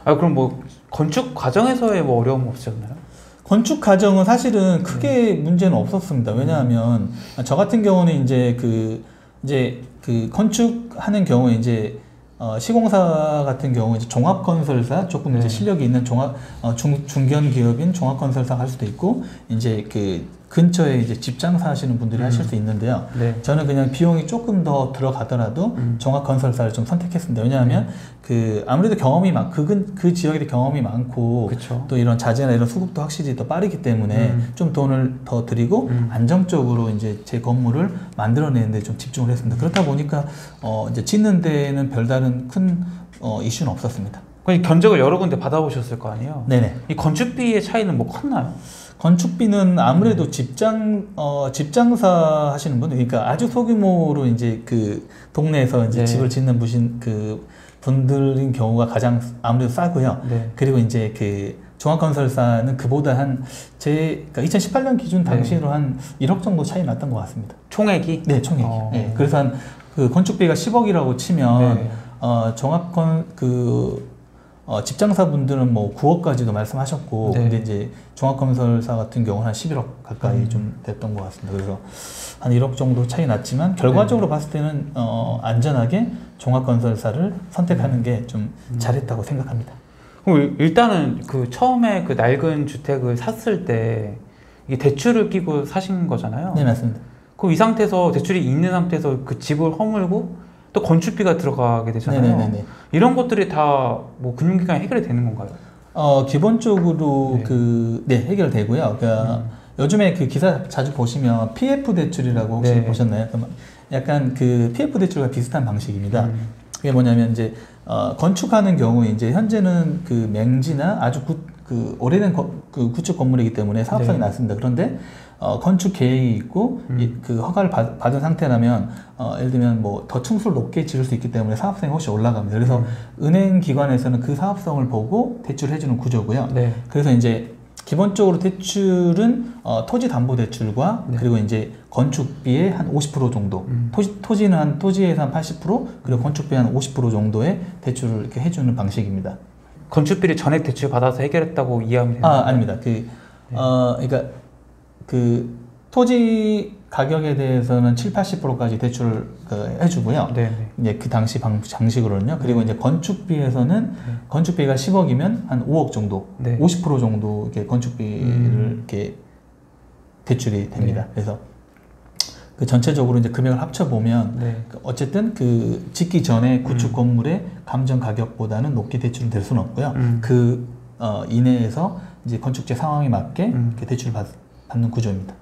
A: 아 그럼 뭐 건축 과정에서의 뭐 어려움 없으셨나요?
B: 건축 과정은 사실은
A: 네.
B: 크게 문제는 없었습니다. 왜냐하면 저 같은 경우는 이제 그 이제 그 건축하는 경우에 이제 어, 시공사 같은 경우 이제 종합 건설사 조금
A: 네.
B: 이제 실력이 있는 종합 어, 중 중견 기업인 종합 건설사 할 수도 있고 이제 그 근처에 이제 집 장사 하시는 분들이
A: 음.
B: 하실 수 있는데요.
A: 네.
B: 저는 그냥 비용이 조금 더 들어가더라도
A: 음.
B: 종합 건설사를 좀 선택했습니다. 왜냐하면 그 아무래도 경험이 많, 그, 근- 그 지역에 경험이 많고
A: 그렇죠.
B: 또 이런 자재나 이런 수급도 확실히 더 빠르기 때문에
A: 음.
B: 좀 돈을 더 드리고
A: 음.
B: 안정적으로 이제 제 건물을 만들어내는데 좀 집중을 했습니다. 그렇다 보니까 어 이제 짓는 데에는 별다른 큰 어, 이슈는 없었습니다.
A: 견적을 여러 군데 받아보셨을 거 아니에요?
B: 네네.
A: 이 건축비의 차이는 뭐 컸나요?
B: 건축비는 아무래도
A: 음.
B: 집장 어 집장사 하시는 분들 그러니까 아주 소규모로 이제 그 동네에서 이제
A: 네.
B: 집을 짓는 부신 그 분들인 경우가 가장 아무래도 싸고요.
A: 네.
B: 그리고 이제 그 종합건설사는 그보다 한 제 그러니까 2018년 기준
A: 네.
B: 당시로 한 1억 정도 차이 났던 것 같습니다.
A: 총액이?
B: 네, 총액.
A: 어.
B: 네, 그래서 한 그 건축비가 10억이라고 치면
A: 네.
B: 어 종합건 그 어, 집장사분들은 뭐 9억까지도 말씀하셨고
A: 네.
B: 근데 이제 종합건설사 같은 경우는 한 11억 가까이
A: 음.
B: 좀 됐던 것 같습니다. 그래서 한 1억 정도 차이 났지만 결과적으로 봤을 때는 어, 안전하게 종합건설사를 선택하는 게좀
A: 음.
B: 잘했다고 생각합니다.
A: 그럼 일- 일단은 그 처음에 그 낡은 주택을 샀을 때 이게 대출을 끼고 사신 거잖아요.
B: 네 맞습니다.
A: 그럼 이 상태에서 대출이 있는 상태에서 그 집을 허물고 또 건축비가 들어가게 되잖아요.
B: 네네네.
A: 이런 것들이 다 뭐 금융기관에 해결이 되는 건가요?
B: 어 기본적으로
A: 네.
B: 그네 해결되고요. 그러니까
A: 음.
B: 요즘에 그 기사 자주 보시면 PF 대출이라고 혹시
A: 네.
B: 보셨나요? 약간 그 PF 대출과 비슷한 방식입니다.
A: 음.
B: 그게 뭐냐면 이제 어, 건축하는 경우에 이제 현재는 그 맹지나 아주 구, 그 오래된 거- 그 구축 건물이기 때문에 사업성이
A: 네.
B: 낮습니다. 그런데 어, 건축 계획이 있고
A: 음.
B: 이- 그 허가를 받, 받은 상태라면 어, 예를 들면 뭐 더 층수를 높게 지을 수 있기 때문에 사업성이 훨씬 올라갑니다. 그래서
A: 음.
B: 은행 기관에서는 그 사업성을 보고 대출을 해주는 구조고요.
A: 네.
B: 그래서 이제 기본적으로 대출은 어, 토지 담보 대출과
A: 네.
B: 그리고 이제 건축비의 한 50% 정도
A: 음.
B: 토지, 토지는 한 토지에서 한 80% 그리고 건축비 한50% 정도의 대출을 이렇게 해주는 방식입니다.
A: 건축비를 전액 대출 받아서 해결했다고 이해하면 되나요?
B: 아 아닙니다. 그 어, 그러니까 그 토지 가격에 대해서는 7, 80%까지 대출을 그, 해주고요.
A: 네, 네.
B: 이제 그 당시 방, 장식으로는요. 그리고 이제 건축비에서는 건축비가 10억이면 한 5억 정도,
A: 네.
B: 50% 정도 이렇게 건축비를
A: 음.
B: 이렇게 대출이 됩니다.
A: 네.
B: 그래서 그 전체적으로 이제 금액을 합쳐 보면
A: 네.
B: 어쨌든 그 짓기 전에 구축
A: 음.
B: 건물의 감정 가격보다는 높게 대출은 될 수는 없고요.
A: 음.
B: 그 어, 이내에서 이제 건축재 상황에 맞게
A: 음.
B: 대출을 받, 받는 구조입니다.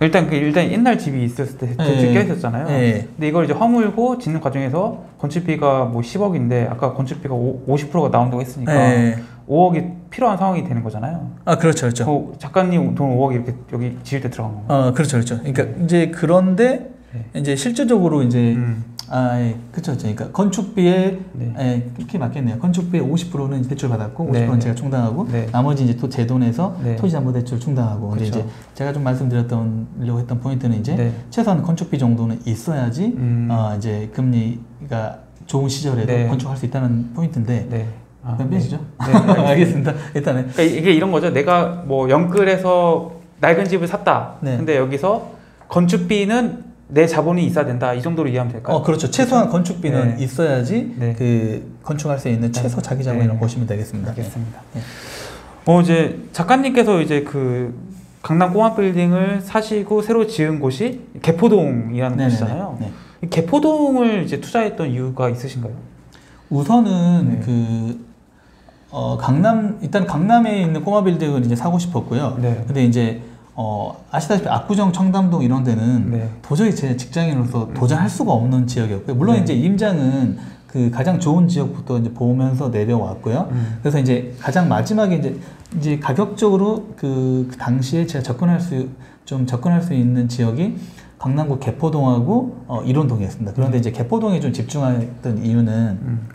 A: 일단 그 일단 옛날 집이 있었을 때 대출
B: 네.
A: 껴 있었잖아요.
B: 네.
A: 근데 이걸 이제 허물고 짓는 과정에서 건축비가 뭐 10억인데 아까 건축비가 5, 50%가 나온다고 했으니까
B: 네.
A: 5억이 필요한 상황이 되는 거잖아요.
B: 아 그렇죠, 그렇죠.
A: 그 작가님 돈 5억이 이렇게 여기 지을 때 들어간 건가요?
B: 어, 그렇죠, 그렇죠. 그러니까 이제 그런데
A: 네.
B: 이제 실질적으로 이제
A: 음.
B: 아, 예, 그렇죠, 그렇죠. 그러니까 건축비에
A: 네.
B: 예, 그렇게 맞겠네요. 건축비의 50%는 대출 받았고 50%는
A: 네, 네.
B: 제가 충당하고
A: 네.
B: 나머지 이제 또 제 돈에서
A: 네.
B: 토지담보대출 충당하고 근데
A: 그쵸.
B: 이제 제가 좀 말씀드렸던 려고 했던 포인트는 이제
A: 네.
B: 최소한 건축비 정도는 있어야지
A: 음.
B: 어, 이제 금리가 좋은 시절에도
A: 네.
B: 건축할 수 있다는 포인트인데
A: 네. 아,
B: 빼시죠.
A: 네, 네, 알겠습니다.
B: 알겠습니다. 일단은
A: 그러니까 이게 이런 거죠. 내가 뭐 영끌에서 낡은 집을 샀다.
B: 네.
A: 근데 여기서 건축비는 내 자본이 있어야 된다. 이 정도로 이해하면 될까요?
B: 어 그렇죠. 최소한 건축비는
A: 네.
B: 있어야지
A: 네.
B: 그 건축할 수 있는 최소 자기 자본이라고
A: 네.
B: 보시면 되겠습니다.
A: 알겠습니다.
B: 네.
A: 어 이제 작가님께서 이제 그 강남 꼬마 빌딩을 사시고 새로 지은 곳이 개포동이라는. 곳이잖아요.
B: 네.
A: 이 개포동을 이제 투자했던 이유가 있으신가요?
B: 우선은
A: 네.
B: 그 어, 강남 일단 강남에 있는 꼬마 빌딩을 이제 사고 싶었고요.
A: 네.
B: 근데 이제 어, 아시다시피 압구정, 청담동 이런 데는
A: 네.
B: 도저히 제 직장인으로서 도전할 수가 없는 지역이었고요. 물론
A: 네.
B: 이제 임장은 그 가장 좋은 지역부터 이제 보면서 내려왔고요.
A: 음.
B: 그래서 이제 가장 마지막에 이제 이제 가격적으로 그, 그 당시에 제가 접근할 수 좀 접근할 수 있는 지역이 강남구 개포동하고 어, 일원동이었습니다. 그런데 이제 개포동에 좀 집중했던 이유는
A: 음.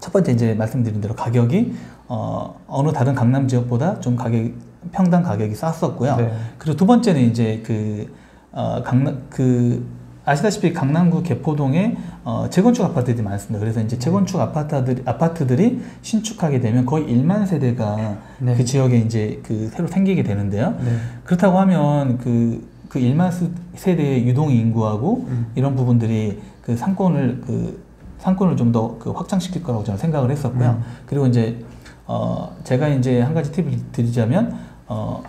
B: 첫 번째 이제 말씀드린 대로 가격이 어, 어느 다른 강남 지역보다 좀 가격 평당 가격이 쌌었고요.
A: 네.
B: 그리고 두 번째는 이제 그 어, 강남 그 아시다시피 강남구 개포동에 어, 재건축 아파트들이 많습니다. 그래서 이제 재건축 아파트들이 아파트들이 신축하게 되면 거의 1만 세대가
A: 네.
B: 그 지역에 이제 그 새로 생기게 되는데요.
A: 네.
B: 그렇다고 하면 그, 그 1만 수- 세대의 유동 인구하고
A: 음.
B: 이런 부분들이 그 상권을 그 상권을 좀 더 그 확장시킬 거라고 저는 생각을 했었고요.
A: 음.
B: 그리고 이제 어 제가 이제 한 가지 팁을 드리자면 어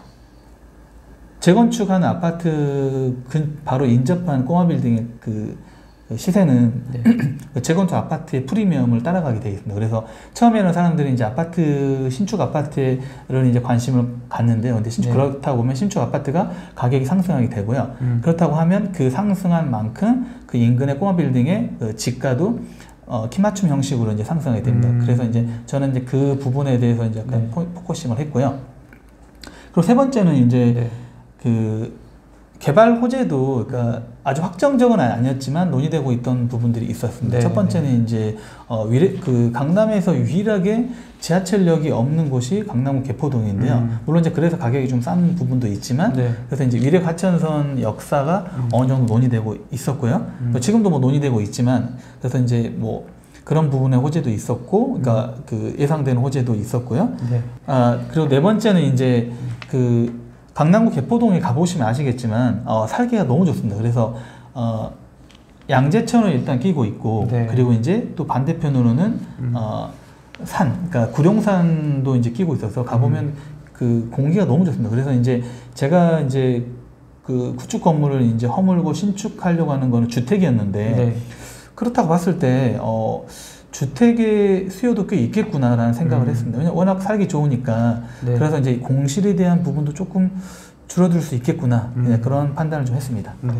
B: 재건축하는 아파트 근 바로 인접한 꼬마 빌딩의 그 시세는
A: 네.
B: 그 재건축 아파트의 프리미엄을 따라가게 되어 있습니다. 그래서 처음에는 사람들이 이제 아파트 신축 아파트를 이제 관심을 갖는데요. 근데 신축
A: 네.
B: 그렇다고 보면 신축 아파트가 가격이 상승하게 되고요.
A: 음.
B: 그렇다고 하면 그 상승한 만큼 그 인근의 꼬마 빌딩의 그 지가도 어, 키맞춤 형식으로 이제 상승하게 됩니다.
A: 음.
B: 그래서 이제 저는 이제 그 부분에 대해서 이제 약간
A: 네.
B: 포, focusing을 했고요. 그리고 세 번째는 이제
A: 네.
B: 그 개발 호재도 그러니까 아주 확정적은 아니었지만 논의되고 있던 부분들이 있었습니다.
A: 네,
B: 첫 번째는 이제 어, 위례, 그 강남에서 유일하게 지하철역이 없는 곳이 강남구 개포동인데요.
A: 음.
B: 물론 이제 그래서 가격이 좀 싼 부분도 있지만
A: 네.
B: 그래서 이제 위례 과천선 역사가
A: 음.
B: 어느 정도 논의되고 있었고요.
A: 음.
B: 또 지금도 뭐 논의되고 있지만 그래서 이제 뭐 그런 부분의 호재도 있었고, 그러니까
A: 음.
B: 그 예상되는 호재도 있었고요.
A: 네.
B: 아 그리고 네 번째는 이제 그 강남구 개포동에 가보시면 아시겠지만 어, 살기가 너무 좋습니다. 그래서 어, 양재천을 일단 끼고 있고
A: 네.
B: 그리고 이제 또 반대편으로는
A: 음.
B: 어, 산, 그러니까 구룡산도 이제 끼고 있어서 가보면
A: 음.
B: 그 공기가 너무 좋습니다. 그래서 이제 제가 이제 그 구축 건물을 이제 허물고 신축하려고 하는 거는 주택이었는데
A: 네.
B: 그렇다고 봤을 때 어, 주택의 수요도 꽤 있겠구나라는 생각을
A: 음.
B: 했습니다. 왜냐 워낙 살기 좋으니까
A: 네.
B: 그래서 이제 공실에 대한 부분도 조금 줄어들 수 있겠구나
A: 음.
B: 네, 그런 판단을 좀 했습니다.
A: 네.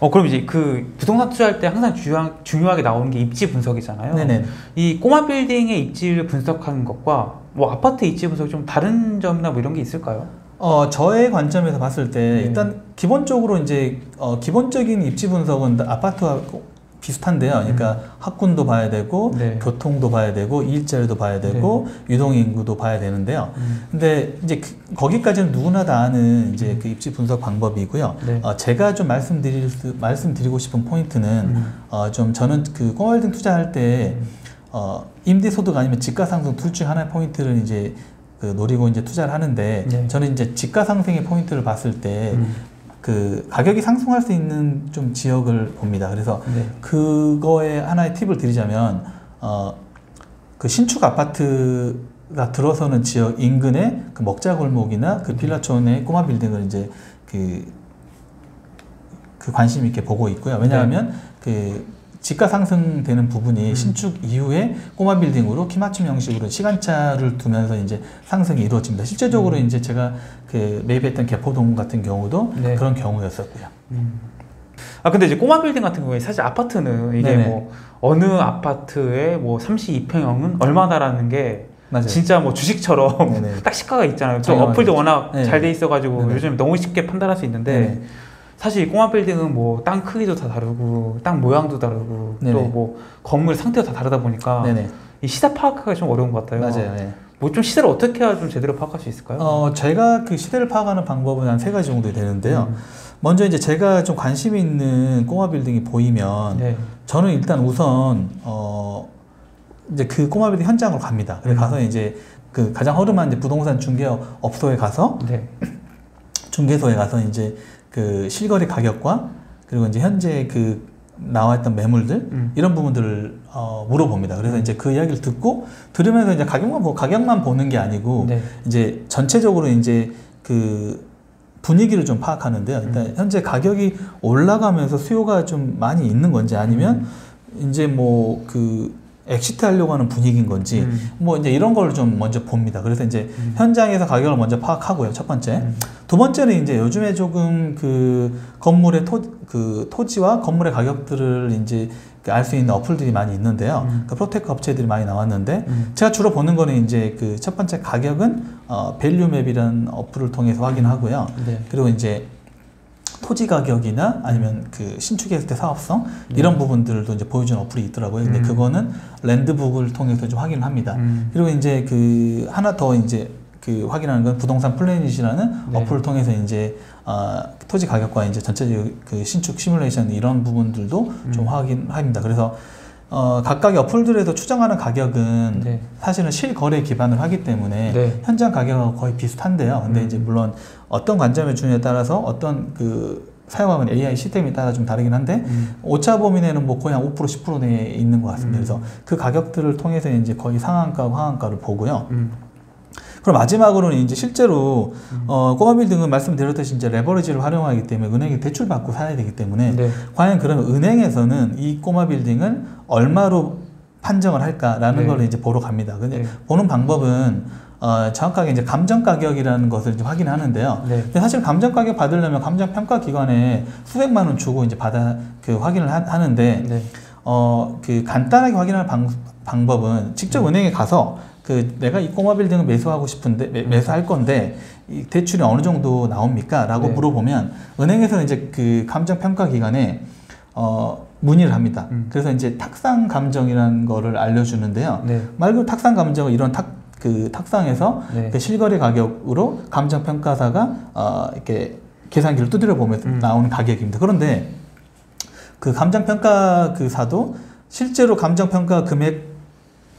A: 어 그럼 이제 그 부동산 투자할 때 항상 중요한, 중요하게 나오는 게 입지 분석이잖아요.
B: 네네.
A: 이 꼬마 빌딩의 입지를 분석하는 것과 뭐 아파트 입지 분석이 좀 다른 점이나 뭐 이런 게 있을까요?
B: 어 저의 관점에서 봤을 때
A: 네.
B: 일단 기본적으로 이제 어, 기본적인 입지 분석은 아파트와 비슷한데요. 그러니까 학군도 봐야 되고
A: 네.
B: 교통도 봐야 되고 일자리도 봐야 되고 유동 인구도 봐야 되는데요.
A: 음.
B: 근데 이제 그- 거기까지는 누구나 다 아는 이제 그 입지 분석 방법이고요.
A: 네.
B: 어, 제가 좀 말씀드릴 수, 말씀드리고 싶은 포인트는
A: 음.
B: 어, 좀 저는 그 꼬마빌딩 투자할 때 어, 임대 소득 아니면 집가 상승 둘 중 하나의 포인트를 이제 그 노리고 이제 투자를 하는데
A: 네.
B: 저는 이제 집가 상승의 포인트를 봤을 때
A: 음.
B: 그 가격이 상승할 수 있는 좀 지역을 봅니다. 그래서
A: 네.
B: 그거에 하나의 팁을 드리자면 어, 그 신축 아파트 가 들어서는 지역 인근의 그 먹자 골목이나 그 빌라촌의 꼬마 빌딩을 이제 그, 그 관심 있게 보고 있고요. 왜냐하면 그 집가 상승되는 부분이
A: 음.
B: 신축 이후에 꼬마 빌딩으로 키 맞춤 형식으로 시간차를 두면서 이제 상승이 이루어집니다. 실제적으로
A: 음.
B: 이제 제가 그 매입했던 개포동 같은 경우도
A: 네.
B: 그런 경우였었고요.
A: 음. 아 근데 이제 꼬마 빌딩 같은 경우에 사실 아파트는 이게
B: 네네.
A: 뭐 어느 아파트의 뭐 32평형은 얼마다라는 게
B: 맞아요.
A: 진짜 뭐 주식처럼. 딱 시가가 있잖아요. 또. 어플도 워낙
B: 네.
A: 잘돼 있어가지고
B: 네네.
A: 요즘 너무 쉽게 판단할 수 있는데
B: 네네.
A: 사실 꼬마 빌딩은 뭐 땅 크기도 다 다르고 땅 모양도 다르고. 또 뭐 건물 상태도 다 다르다 보니까
B: 네네.
A: 이 시세 파악하기가 좀 어려운 것 같아요.
B: 맞아요. 네.
A: 뭐좀 시세를 어떻게 해야 좀 제대로 파악할 수 있을까요?
B: 어, 제가 그 시대를 파악하는 방법은 한 세 가지 정도 되는데요.
A: 음.
B: 먼저 이제 제가 좀 관심 있는 꼬마 빌딩이 보이면
A: 네.
B: 저는 일단 우선 어 이제 그 꼬마 빌딩 현장으로 갑니다. 그래
A: 음.
B: 가서 이제 그 가장 허름한 이제 부동산 중개 업소에 가서
A: 네.
B: 중개소에 가서 이제 그 실거래 가격과 그리고 이제 현재 그 나와있던 매물들
A: 음.
B: 이런 부분들을 어, 물어봅니다. 그래서 이제 그 이야기를 듣고 들으면서 이제 가격만 보 가격만 보는 게 아니고
A: 네.
B: 이제 전체적으로 이제 그 분위기를 좀 파악하는데요. 일단
A: 음.
B: 현재 가격이 올라가면서 수요가 좀 많이 있는 건지 아니면 이제 뭐 그 exit 하려고 하는 분위기인 건지
A: 음.
B: 뭐 이제 이런 걸 좀 먼저 봅니다. 그래서 이제
A: 음.
B: 현장에서 가격을 먼저 파악하고요. 첫 번째.
A: 음.
B: 두 번째는 이제 요즘에 조금 그 건물의 토, 그 토지와 건물의 가격들을 이제 그 알 수 있는 어플들이 많이 있는데요.
A: 음.
B: 그 proptech 업체들이 많이 나왔는데
A: 음.
B: 제가 주로 보는 거는 이제 그 첫 번째 가격은 어, 밸류맵이라는 어플을 통해서 확인하고요.
A: 네.
B: 그리고 이제 토지 가격이나 아니면 그 신축했을 때 사업성
A: 네.
B: 이런 부분들도 이제 보여주는 어플이 있더라고요. 근데
A: 음.
B: 그거는 랜드북을 통해서 좀 확인을 합니다.
A: 음.
B: 그리고 이제 그 하나 더 이제 그 확인하는 건 부동산 플래닛이라는
A: 네.
B: 어플을 통해서 이제 아, 토지 가격과 이제 전체적 그 신축 시뮬레이션 이런 부분들도 좀
A: 음.
B: 확인합니다. 그래서 어, 각각의 어플들에서 추정하는 가격은
A: 네.
B: 사실은 실거래 기반을 하기 때문에
A: 네.
B: 현장 가격하고 거의 비슷한데요. 근데
A: 음.
B: 이제 물론 어떤 관점의 주냐에 따라서 어떤 그 사용하는 AI 시스템에 따라 좀 다르긴 한데
A: 음.
B: 오차 범위 내는 뭐 거의 한 5% 10% 내에 있는 것 같습니다.
A: 음.
B: 그래서 그 가격들을 통해서 이제 거의 상한가, 하한가를 보고요.
A: 음.
B: 그럼 마지막으로는 이제 실제로 어, 꼬마빌딩은 말씀드렸듯이 이제 레버리지를 활용하기 때문에 은행에 대출 받고 사야 되기 때문에
A: 네.
B: 과연 그러면 은행에서는 이 꼬마빌딩을 얼마로 판정을 할까라는
A: 네.
B: 걸 이제 보러 갑니다. 근데
A: 네.
B: 보는 방법은 어, 정확하게 이제 감정 가격이라는 것을 이제 확인하는데요.
A: 네.
B: 근데 사실 감정 가격 받으려면 감정 평가 기관에 수백만 원 주고 이제 받아 그 확인을 하, 하는데
A: 네.
B: 어, 그 간단하게 확인할 방, 방법은 직접 은행에 가서 그 내가 이 꼬마 빌딩을 매수하고 싶은데 매, 매수할 건데 이 대출이 어느 정도 나옵니까? 라고
A: 네.
B: 물어보면 은행에서는 이제 그 감정 평가 기관에 어, 문의를 합니다.
A: 음.
B: 그래서 이제 탁상 감정이라는 거를 알려주는데요.
A: 네.
B: 말 그대로 탁상 감정은 이런 탁, 그 탁상에서
A: 네.
B: 그 실거래 가격으로 감정 평가사가 어, 이렇게 계산기를 두드려 보면서
A: 음.
B: 나오는 가격입니다. 그런데 그 감정 평가 그 사도 실제로 감정 평가 금액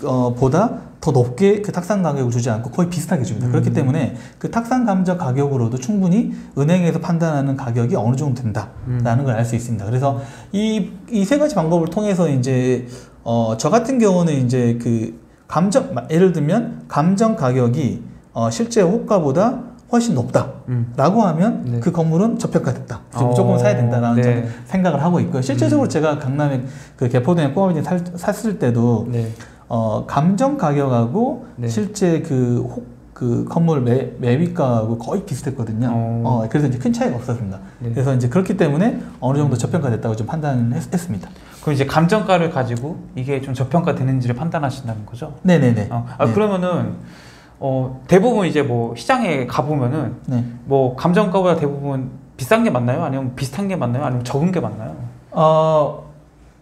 B: 어, 보다 더 높게 그 탁상 가격을 주지 않고 거의 비슷하게 줍니다.
A: 음.
B: 그렇기 때문에 그 탁상 감정 가격으로도 충분히 은행에서 판단하는 가격이 어느 정도 된다라는
A: 음.
B: 걸알 수 있습니다. 그래서 이 이 세 가지 방법을 통해서 이제 어, 저 같은 경우는 이제 그 감정 예를 들면 감정 가격이 어, 실제 호가보다 훨씬 높다.
A: 음.
B: 라고 하면
A: 네.
B: 그 건물은 저평가됐다.
A: 어,
B: 무조건 사야 된다라는
A: 네.
B: 생각을 하고 있고요. 실제적으로
A: 음.
B: 제가 강남에 그 개포동에 꼬마비디 샀을 때도
A: 네.
B: 어, 감정 가격하고
A: 네.
B: 실제 그, 혹, 그 건물 매, 매입가하고 거의 비슷했거든요.
A: 어.
B: 어, 그래서 이제 큰 차이가 없었습니다.
A: 네.
B: 그래서 이제 그렇기 때문에 어느 정도 저평가됐다고 좀 판단을 했, 했습니다.
A: 그럼 이제 감정가를 가지고 이게 좀 저평가 되는지를 판단하신다는 거죠?
B: 네네네.
A: 어, 아,
B: 네.
A: 그러면은 어, 대부분 이제 뭐 시장에 가보면은
B: 네.
A: 뭐 감정가보다 대부분 비싼 게 맞나요? 아니면 비슷한 게 맞나요? 아니면 적은 게 맞나요?
B: 어,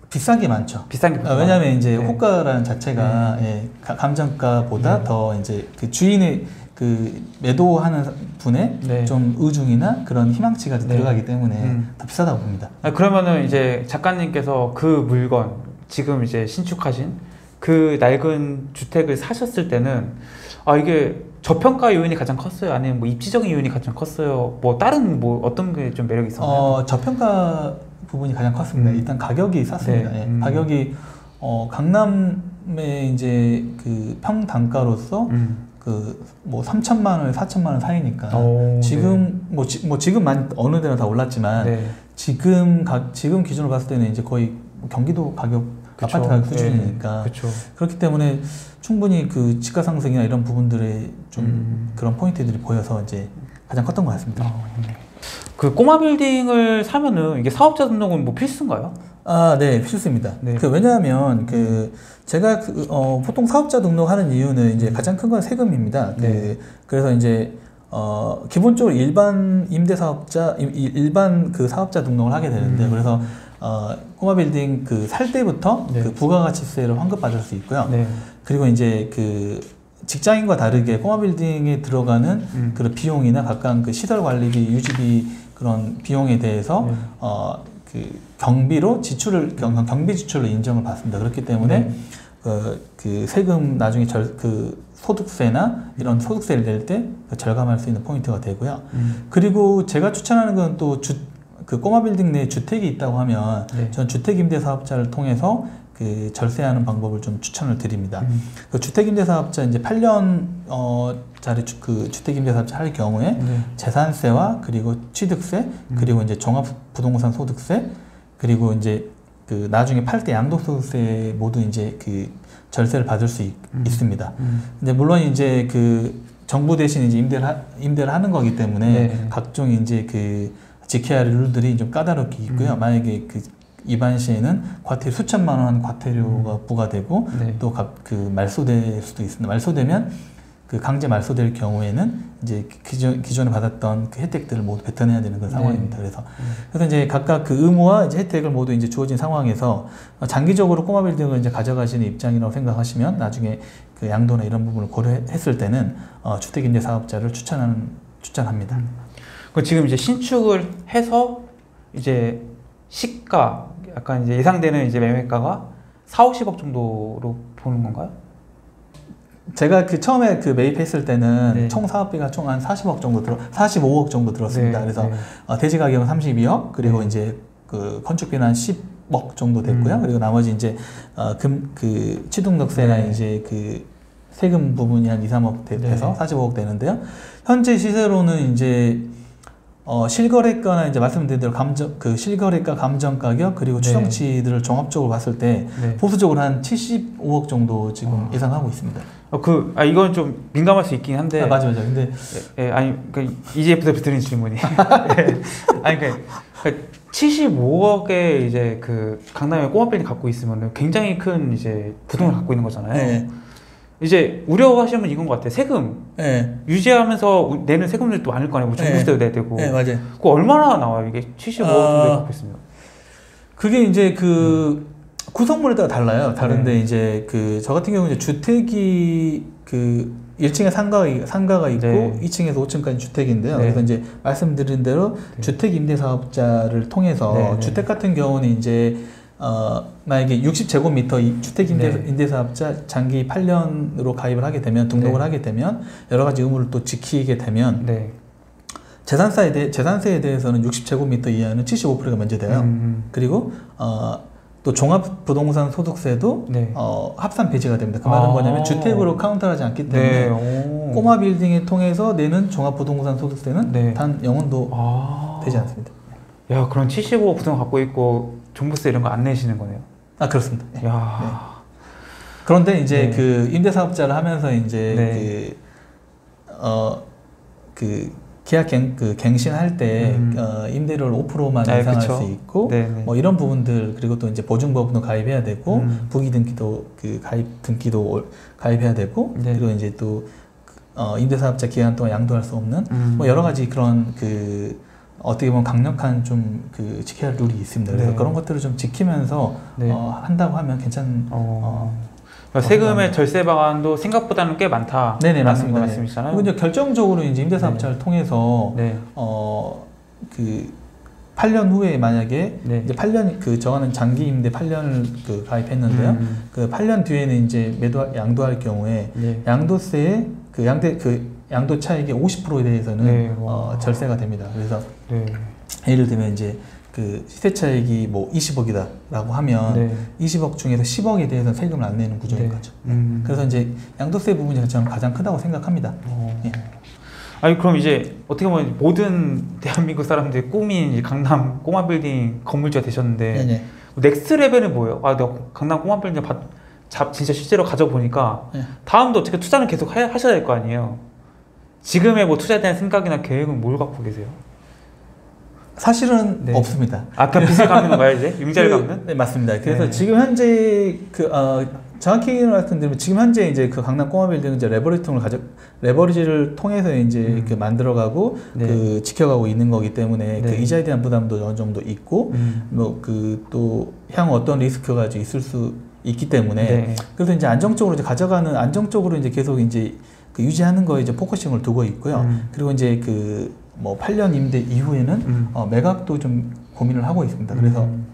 B: 비싼 게 많죠.
A: 비싼 게
B: 어,
A: 맞나요?
B: 왜냐하면 이제
A: 네.
B: 호가라는 자체가 예, 가- 감정가보다
A: 네.
B: 더 이제 그 주인의 그 매도하는 분의
A: 네.
B: 좀 의중이나 그런 희망치가
A: 네.
B: 들어가기 때문에
A: 음.
B: 더 비싸다고 봅니다.
A: 아, 그러면은 이제 작가님께서 그 물건 지금 이제 신축하신 그 낡은 주택을 사셨을 때는 아 이게 저평가 요인이 가장 컸어요? 아니면 뭐 입지적인 요인이 가장 컸어요? 뭐 다른 뭐 어떤 게 좀 매력이 있었나요?
B: 어, 저평가 부분이 가장 컸습니다.
A: 음.
B: 일단 가격이 쌌습니다.
A: 네.
B: 예.
A: 음.
B: 가격이 어, 강남의 이제 그 평단가로서
A: 음.
B: 그뭐 3천만 원, 4천만 원 사이니까
A: 오,
B: 지금 뭐, 지, 뭐 지금 많이 어느 데나 다 올랐지만
A: 네.
B: 지금 가, 지금 기준으로 봤을 때는 이제 거의 뭐 경기도 가격
A: 그쵸.
B: 아파트 가격
A: 네.
B: 수준이니까
A: 그렇죠.
B: 그렇기 때문에 충분히 그 집가 상승이나 이런 부분들의 좀
A: 음.
B: 그런 포인트들이 보여서 이제 가장 컸던 것 같습니다.
A: 어, 네. 그 꼬마 빌딩을 사면은 이게 사업자 등록은 뭐 필수인가요?
B: 아, 네, 필수입니다.
A: 네.
B: 그 왜냐하면 그 제가 그, 어, 보통 사업자 등록하는 이유는 이제 가장 큰 건 세금입니다. 그,
A: 네.
B: 그래서 이제 어, 기본적으로 일반 임대 사업자 일반 그 사업자 등록을 하게 되는데
A: 음.
B: 그래서 어, 꼬마 빌딩 그 살 때부터
A: 네.
B: 그 부가가치세를 환급 받을 수 있고요.
A: 네.
B: 그리고 이제 그 직장인과 다르게 꼬마 빌딩에 들어가는
A: 음.
B: 그런 비용이나 각각 그 시설 관리비, 유지비 그런 비용에 대해서
A: 네.
B: 어, 그 경비로 지출을 경, 경비 지출로 인정을 받습니다. 그렇기 때문에
A: 네.
B: 그, 그 세금 나중에 절, 그 소득세나 이런 소득세를 낼 때 절감할 수 있는 포인트가 되고요.
A: 음.
B: 그리고 제가 추천하는 건 또 주, 그 꼬마 빌딩 내에 주택이 있다고 하면
A: 네.
B: 전 주택 임대 사업자를 통해서 그 절세하는 방법을 좀 추천을 드립니다.
A: 음.
B: 그 주택 임대 사업자 이제 8년 어 짜리 주, 그 주택 임대 사업자 할 경우에
A: 네.
B: 재산세와 그리고 취득세
A: 음.
B: 그리고 이제 종합 부동산 소득세 그리고 이제 그 나중에 팔 때 양도소득세 모두 이제 그 절세를 받을 수 있,
A: 음.
B: 있습니다.
A: 음.
B: 근데 물론 이제 그 정부 대신 이제 임대를 하, 임대를 하는 거기 때문에
A: 네.
B: 각종 이제 그 지켜야 할 룰들이 좀 까다롭게 있고요.
A: 음.
B: 만약에 그 위반 시에는 과태료 수천만 원 과태료가
A: 음.
B: 부과되고
A: 네.
B: 또그 말소될 수도 있습니다. 말소되면 그 강제 말소될 경우에는 이제 기존 기존에 받았던 그 혜택들을 모두 뱉어내야 되는 그런
A: 네.
B: 상황입니다. 그래서
A: 음.
B: 그래서 이제 각각 그 의무와 이제 혜택을 모두 이제 주어진 상황에서 어, 장기적으로 꼬마 빌딩을 이제 가져가시는 입장이라고 생각하시면 나중에 그 양도나 이런 부분을 고려했을 때는 어, 주택임대 사업자를 추천하는 추천합니다.
A: 그 지금 이제 신축을 해서 이제 시가 약간 이제 예상되는 이제 매매가가 4, 50억 정도로 보는 건가요?
B: 제가 그 처음에 그 매입했을 때는
A: 네.
B: 총 사업비가 총 한 40억 정도 들어 45억 정도 들었습니다.
A: 네,
B: 그래서
A: 네.
B: 어, 대지 가격은 32억 그리고
A: 네.
B: 이제 그 건축비는 한 10억 정도 됐고요.
A: 음.
B: 그리고 나머지 이제 어, 금그 취등록세나
A: 네.
B: 이제 그 세금 부분이 한 2, 3억
A: 네.
B: 돼서 45억 되는데요. 현재 시세로는 이제 어, 실거래가나 이제 말씀드린 대로 감정 그 실거래가 감정 가격 그리고
A: 네.
B: 추정치들을 종합적으로 봤을 때
A: 네.
B: 보수적으로 한 75억 정도 지금
A: 어.
B: 예상하고 있습니다.
A: 어, 그, 아, 이건 좀 민감할 수 있긴 한데.
B: 아, 맞아 맞아. 근데
A: 예, 예, 아니, 그, EJF부터 드린 질문이. 예. 아니, 그, 그 75억에 이제 그 강남에 꼬마 빌딩 갖고 있으면 굉장히 큰 이제 부동을 갖고 있는 거잖아요.
B: 네.
A: 이제 우려하시면 이건 것 같아요. 세금.
B: 네.
A: 유지하면서 우- 내는 세금들도 많을 거 아니에요. 뭐 종부세도 내야 되고.
B: 네, 맞아요.
A: 그거 얼마나 나와요? 이게 75억 정도
B: 아,
A: 갖고 있으면.
B: 그게 이제 그 구성물에 따라 달라요. 다른데
A: 네.
B: 이제 그 저 같은 경우는 이제 주택이 그 1층에 상가가, 상가가 있고
A: 네.
B: 2층에서 5층까지 주택인데요.
A: 네.
B: 그래서 이제 말씀드린 대로
A: 네.
B: 주택 임대 사업자를 통해서
A: 네, 네.
B: 주택 같은 경우는 이제 어 만약에 60제곱미터 이 주택 임대
A: 네.
B: 임대 사업자 장기 8년으로 가입을 하게 되면 등록을
A: 네.
B: 하게 되면 여러 가지 의무를 또 지키게 되면
A: 네.
B: 재산세에 대해 재산세에 대해서는 60제곱미터 이하는 75%가 면제돼요.
A: 음,
B: 그리고 어, 또 종합 부동산 소득세도
A: 네.
B: 어, 합산 배제가 됩니다. 그 말은
A: 아.
B: 뭐냐면 주택으로 카운트하지 않기 때문에
A: 네. 오.
B: 꼬마 빌딩을 통해서 내는 종합 부동산 소득세는
A: 네.
B: 단 0원도
A: 아.
B: 되지 않습니다.
A: 야, 75억 부동 갖고 있고 종부세 이런 거 안 내시는 거네요.
B: 아 그렇습니다. 예.
A: 야.
B: 그런데 이제
A: 네.
B: 그 임대 사업자를 하면서 이제
A: 네.
B: 그어 그 계약 갱, 그 갱신할 때
A: 음.
B: 어, 임대료를 5%만
A: 아,
B: 인상할
A: 그쵸.
B: 수 있고
A: 네, 네.
B: 뭐 이런 부분들 그리고 또 이제 보증보험도 가입해야 되고
A: 음.
B: 부기 등기도 그 가입 등기도 올- 가입해야 되고
A: 네.
B: 그리고 이제 또 어, 임대사업자 기간 동안 양도할 수 없는
A: 음.
B: 뭐 여러 가지 그런 그 어떻게 보면 강력한 좀 그 지켜야 할 룰이 있습니다. 그래서
A: 네.
B: 그런 것들을 좀 지키면서
A: 네.
B: 어, 한다고 하면 괜찮.
A: 어. 그러니까 세금의 절세 방안도 생각보다는 꽤 많다.
B: 네네 맞습니다.
A: 그 말씀이시잖아요.
B: 그리고 이제 결정적으로 이제 임대사업자를 통해서
A: 네.
B: 어그 8년 후에 만약에
A: 네.
B: 이제 8년 그 저거는 장기 임대 8년을 그 가입했는데요.
A: 음.
B: 그 8년 뒤에는 이제 매도 양도할 경우에
A: 네.
B: 양도세의 그 양대 그 양도 차익의 50%에 대해서는
A: 네,
B: 어,
A: 와.
B: 절세가 됩니다. 그래서
A: 네.
B: 예를 들면 이제 그 시세 차익이 뭐 20억이다라고 하면
A: 네.
B: 20억 중에서 10억에 대해서는 세금을 안 내는 구조인
A: 네.
B: 거죠.
A: 음.
B: 그래서 이제 양도세 부분이 저는 가장 크다고 생각합니다.
A: 어.
B: 예.
A: 아니 그럼 이제 어떻게 보면 모든 대한민국 사람들의 꿈인 이 강남 꼬마 빌딩 건물주가 되셨는데
B: 네네.
A: next level은 뭐예요? 아, 내가 강남 꼬마 빌딩 받, 잡, 진짜 실제로 가져보니까
B: 네.
A: 다음도 어떻게 투자는 계속 하, 하셔야 될 거 아니에요? 지금의 뭐 투자에 대한 생각이나 계획은 뭘 갖고 계세요?
B: 사실은
A: 네.
B: 없습니다.
A: 아, 그럼 빚을 갚는 건가요, 이제? 융자를
B: 그-
A: 갚는?
B: 네 맞습니다. 그래서
A: 네.
B: 지금 현재 그 어, 정확히 말씀드리면 지금 현재 이제 그 강남 꼬마 빌딩은 이제 레버리지 통을 가져 레버리지를 통해서 이제
A: 음.
B: 그 만들어가고
A: 네.
B: 그 지켜가고 있는 거기 때문에 그
A: 네.
B: 이자에 대한 부담도 어느 정도 있고
A: 음.
B: 뭐그 또 향후 어떤 리스크가 있을 수 있기 때문에
A: 네.
B: 그래서 이제 안정적으로 이제 가져가는 안정적으로 이제 계속 이제 그 유지하는 거에 이제 focusing을 두고 있고요.
A: 음.
B: 그리고 이제 그 뭐 8년 임대 이후에는
A: 음.
B: 어, 매각도 좀 고민을 하고 있습니다. 그래서
A: 음.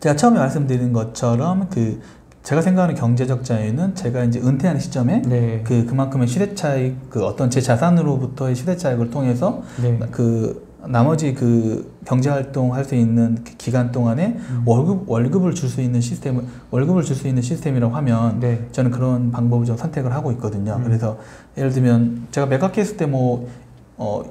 B: 제가 처음에 말씀드린 것처럼 그 제가 생각하는 경제적 자유는 제가 이제 은퇴하는 시점에
A: 네.
B: 그 그만큼의 시세 차익 그 어떤 제 자산으로부터의 시세 차익을 통해서
A: 네.
B: 그 나머지 그 경제 활동 할 수 있는 그 기간 동안에
A: 음.
B: 월급 월급을 줄 수 있는 시스템을 월급을 줄 수 있는 시스템이라고 하면
A: 네.
B: 저는 그런 방법을 좀 선택을 하고 있거든요.
A: 음.
B: 그래서 예를 들면 제가 매각했을 때뭐 어,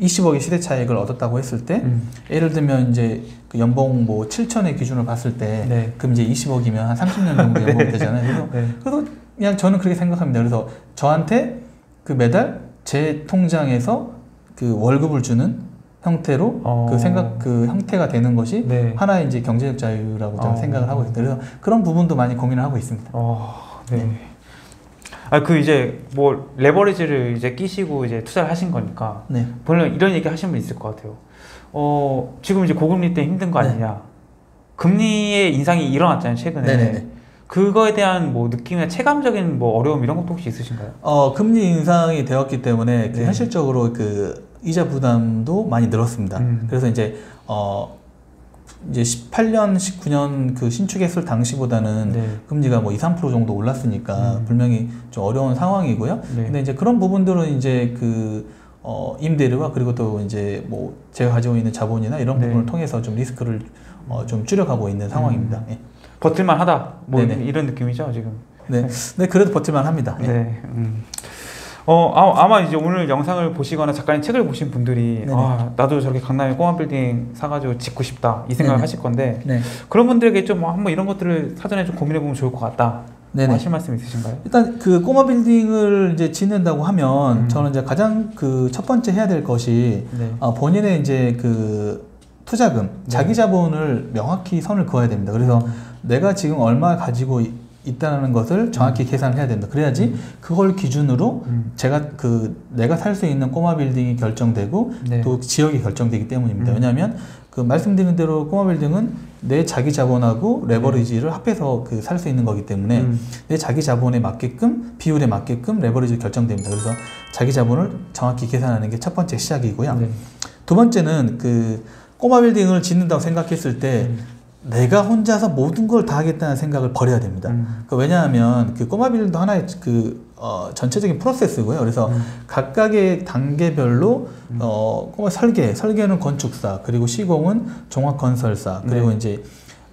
B: 20억의 시대 차익을 얻었다고 했을 때
A: 음.
B: 예를 들면 이제 그 연봉 뭐 7천의 기준을 봤을 때
A: 네.
B: 그럼 이제 20억이면 한 30년 정도 연봉이
A: 네.
B: 되잖아요. 그래서
A: 네.
B: 그래서 그냥 저는 그렇게 생각합니다. 그래서 저한테 그 매달 제 통장에서 그 월급을 주는 형태로
A: 어.
B: 그 생각 그 형태가 되는 것이
A: 네.
B: 하나의 이제 경제적 자유라고 저는
A: 어.
B: 생각을 하고 있습니다. 그래서 그런 부분도 많이 고민을 하고 있습니다.
A: 어, 네. 아, 그 이제 뭐 레버리지를 이제 끼시고 이제 투자를 하신 거니까
B: 네.
A: 물론 이런 얘기 하시는 분 있을 것 같아요. 어, 지금 이제 고금리 때 힘든 거
B: 네.
A: 아니냐. 금리의 인상이 일어났잖아요, 최근에.
B: 네네네.
A: 그거에 대한 뭐 느낌이나 체감적인 뭐 어려움 이런 것도 혹시 있으신가요?
B: 어, 금리 인상이 되었기 때문에 그
A: 네.
B: 현실적으로 그 이자 부담도 많이 늘었습니다.
A: 음.
B: 그래서 이제 어 이제 18년, 19년 그 신축했을 당시보다는
A: 네.
B: 금리가 뭐 2, 3% 정도 올랐으니까
A: 음.
B: 분명히 좀 어려운 상황이고요.
A: 네.
B: 근데 이제 그런 부분들은 이제 그 어, 임대료와 그리고 또 이제 뭐 제가 가지고 있는 자본이나 이런
A: 네.
B: 부분을 통해서 좀 리스크를 어, 좀 줄여가고 있는 상황입니다. 예.
A: 버틸만 하다. 뭐
B: 네네.
A: 이런 느낌이죠, 지금.
B: 네. 네, 그래도 버틸만 합니다. 예.
A: 네. 음. 어, 아, 아마 이제 오늘 영상을 보시거나 작가님 책을 보신 분들이
B: 네네.
A: 아, 나도 저렇게 강남에 꼬마 빌딩 사가지고 짓고 싶다 이 생각을
B: 네네.
A: 하실 건데
B: 네.
A: 그런 분들에게 좀 한번 이런 것들을 사전에 좀 고민해 보면 좋을 것 같다. 뭐
B: 네네.
A: 하실 말씀 있으신가요?
B: 일단 그 꼬마 빌딩을 이제 짓는다고 하면
A: 음.
B: 저는 이제 가장 그 첫 번째 해야 될 것이
A: 네.
B: 어, 본인의 이제 그 투자금,
A: 네.
B: 자기 자본을 명확히 선을 그어야 됩니다. 그래서 내가 지금 얼마 가지고 이- 있다는 것을 정확히 계산을 해야 된다. 그래야지 그걸 기준으로
A: 음.
B: 제가 그 내가 살 수 있는 꼬마 빌딩이 결정되고
A: 네.
B: 또 지역이 결정되기 때문입니다.
A: 음.
B: 왜냐하면 그 말씀드린 대로 꼬마 빌딩은 내 자기 자본하고 레버리지를 합해서 그 살 수 있는 거기 때문에
A: 음.
B: 내 자기 자본에 맞게끔 비율에 맞게끔 레버리지 결정됩니다. 그래서 자기 자본을 정확히 계산하는 게 첫 번째 시작이고요.
A: 네.
B: 두 번째는 그 꼬마 빌딩을 짓는다고 생각했을 때
A: 음.
B: 내가 혼자서 모든 걸 다 하겠다는 생각을 버려야 됩니다.
A: 음.
B: 그 왜냐하면 그 꼬마 빌딩도 하나의 그 어, 전체적인 프로세스고요. 그래서
A: 음.
B: 각각의 단계별로 어, 꼬마 설계, 설계는 건축사, 그리고 시공은 종합 건설사, 그리고
A: 네.
B: 이제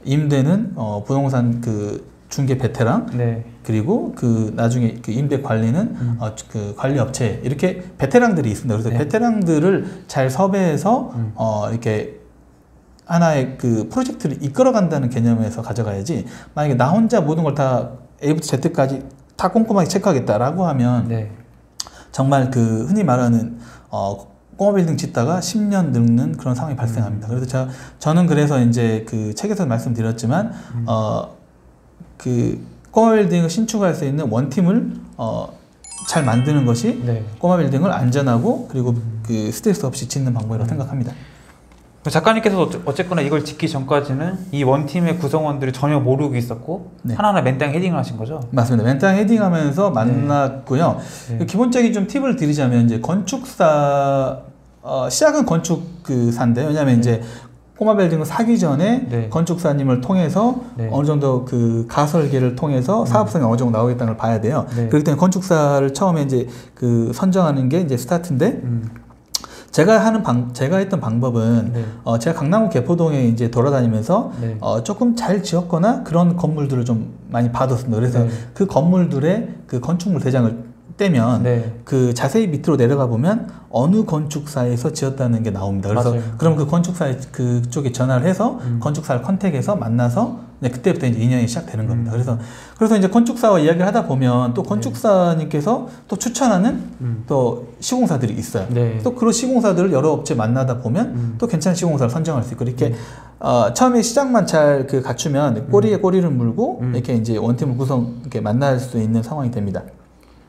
B: 임대는 어, 부동산 그 중개 베테랑,
A: 네.
B: 그리고 그 나중에 그 임대 관리는
A: 음.
B: 어, 그 관리 업체 이렇게 베테랑들이 있습니다. 그래서
A: 네.
B: 베테랑들을 잘 섭외해서
A: 음.
B: 어, 이렇게 하나의 그 프로젝트를 이끌어간다는 개념에서 가져가야지 만약에 나 혼자 모든 걸 다 A부터 Z까지 다 꼼꼼하게 체크하겠다라고 하면
A: 네.
B: 정말 그 흔히 말하는 어 꼬마 빌딩 짓다가 10년 늙는 그런 상황이 발생합니다. 그래서 저, 저는 그래서 이제 그 책에서 말씀드렸지만
A: 음.
B: 어그 꼬마 빌딩을 신축할 수 있는 one team을 어 잘 만드는 것이
A: 네.
B: 꼬마 빌딩을 안전하고 그리고 그 스트레스 없이 짓는 방법이라고 생각합니다.
A: 작가님께서 어쨌거나 이걸 짓기 전까지는 이 one team의 구성원들이 전혀 모르고 있었고
B: 네.
A: 하나하나 맨땅 헤딩을 하신 거죠?
B: 맞습니다. 멘땅 헤딩하면서 만났고요.
A: 네.
B: 그 기본적인 좀 팁을 드리자면 이제 건축사 어, 시작은 건축사인데 왜냐하면 이제 꼬마 빌딩을 사기 전에
A: 네.
B: 건축사님을 통해서
A: 네.
B: 어느 정도 그 가설계를 통해서 사업성이 어느 정도 나오겠다는 걸 봐야 돼요.
A: 네.
B: 그렇기 때문에 건축사를 처음에 이제 그 선정하는 게 이제 스타트인데
A: 음.
B: 제가 하는 방 제가 했던 방법은
A: 네.
B: 어, 제가 강남구 개포동에 이제 돌아다니면서
A: 네.
B: 어, 조금 잘 지었거나 그런 건물들을 좀 많이 받았습니다. 그래서
A: 네.
B: 그 건물들의 그 건축물 대장을 떼면
A: 네.
B: 그 자세히 밑으로 내려가 보면 어느 건축사에서 지었다는 게 나옵니다. 그래서
A: 맞아요.
B: 그럼 그 건축사에 그쪽에 전화를 해서
A: 음.
B: 건축사를 컨택해서 만나서 네, 그때부터 이제 인연이 시작되는 겁니다.
A: 음.
B: 그래서 그래서 이제 건축사와 이야기를 하다 보면 또 건축사님께서 또 추천하는
A: 음.
B: 또 시공사들이 있어요.
A: 네.
B: 또 그런 시공사들을 여러 업체 만나다 보면
A: 음.
B: 또 괜찮은 시공사를 선정할 수 있고 이렇게 어, 처음에 시작만 잘 그 갖추면 꼬리에 꼬리를 물고
A: 음.
B: 이렇게 이제 원팀을 구성 이렇게 만날 수 있는 상황이 됩니다.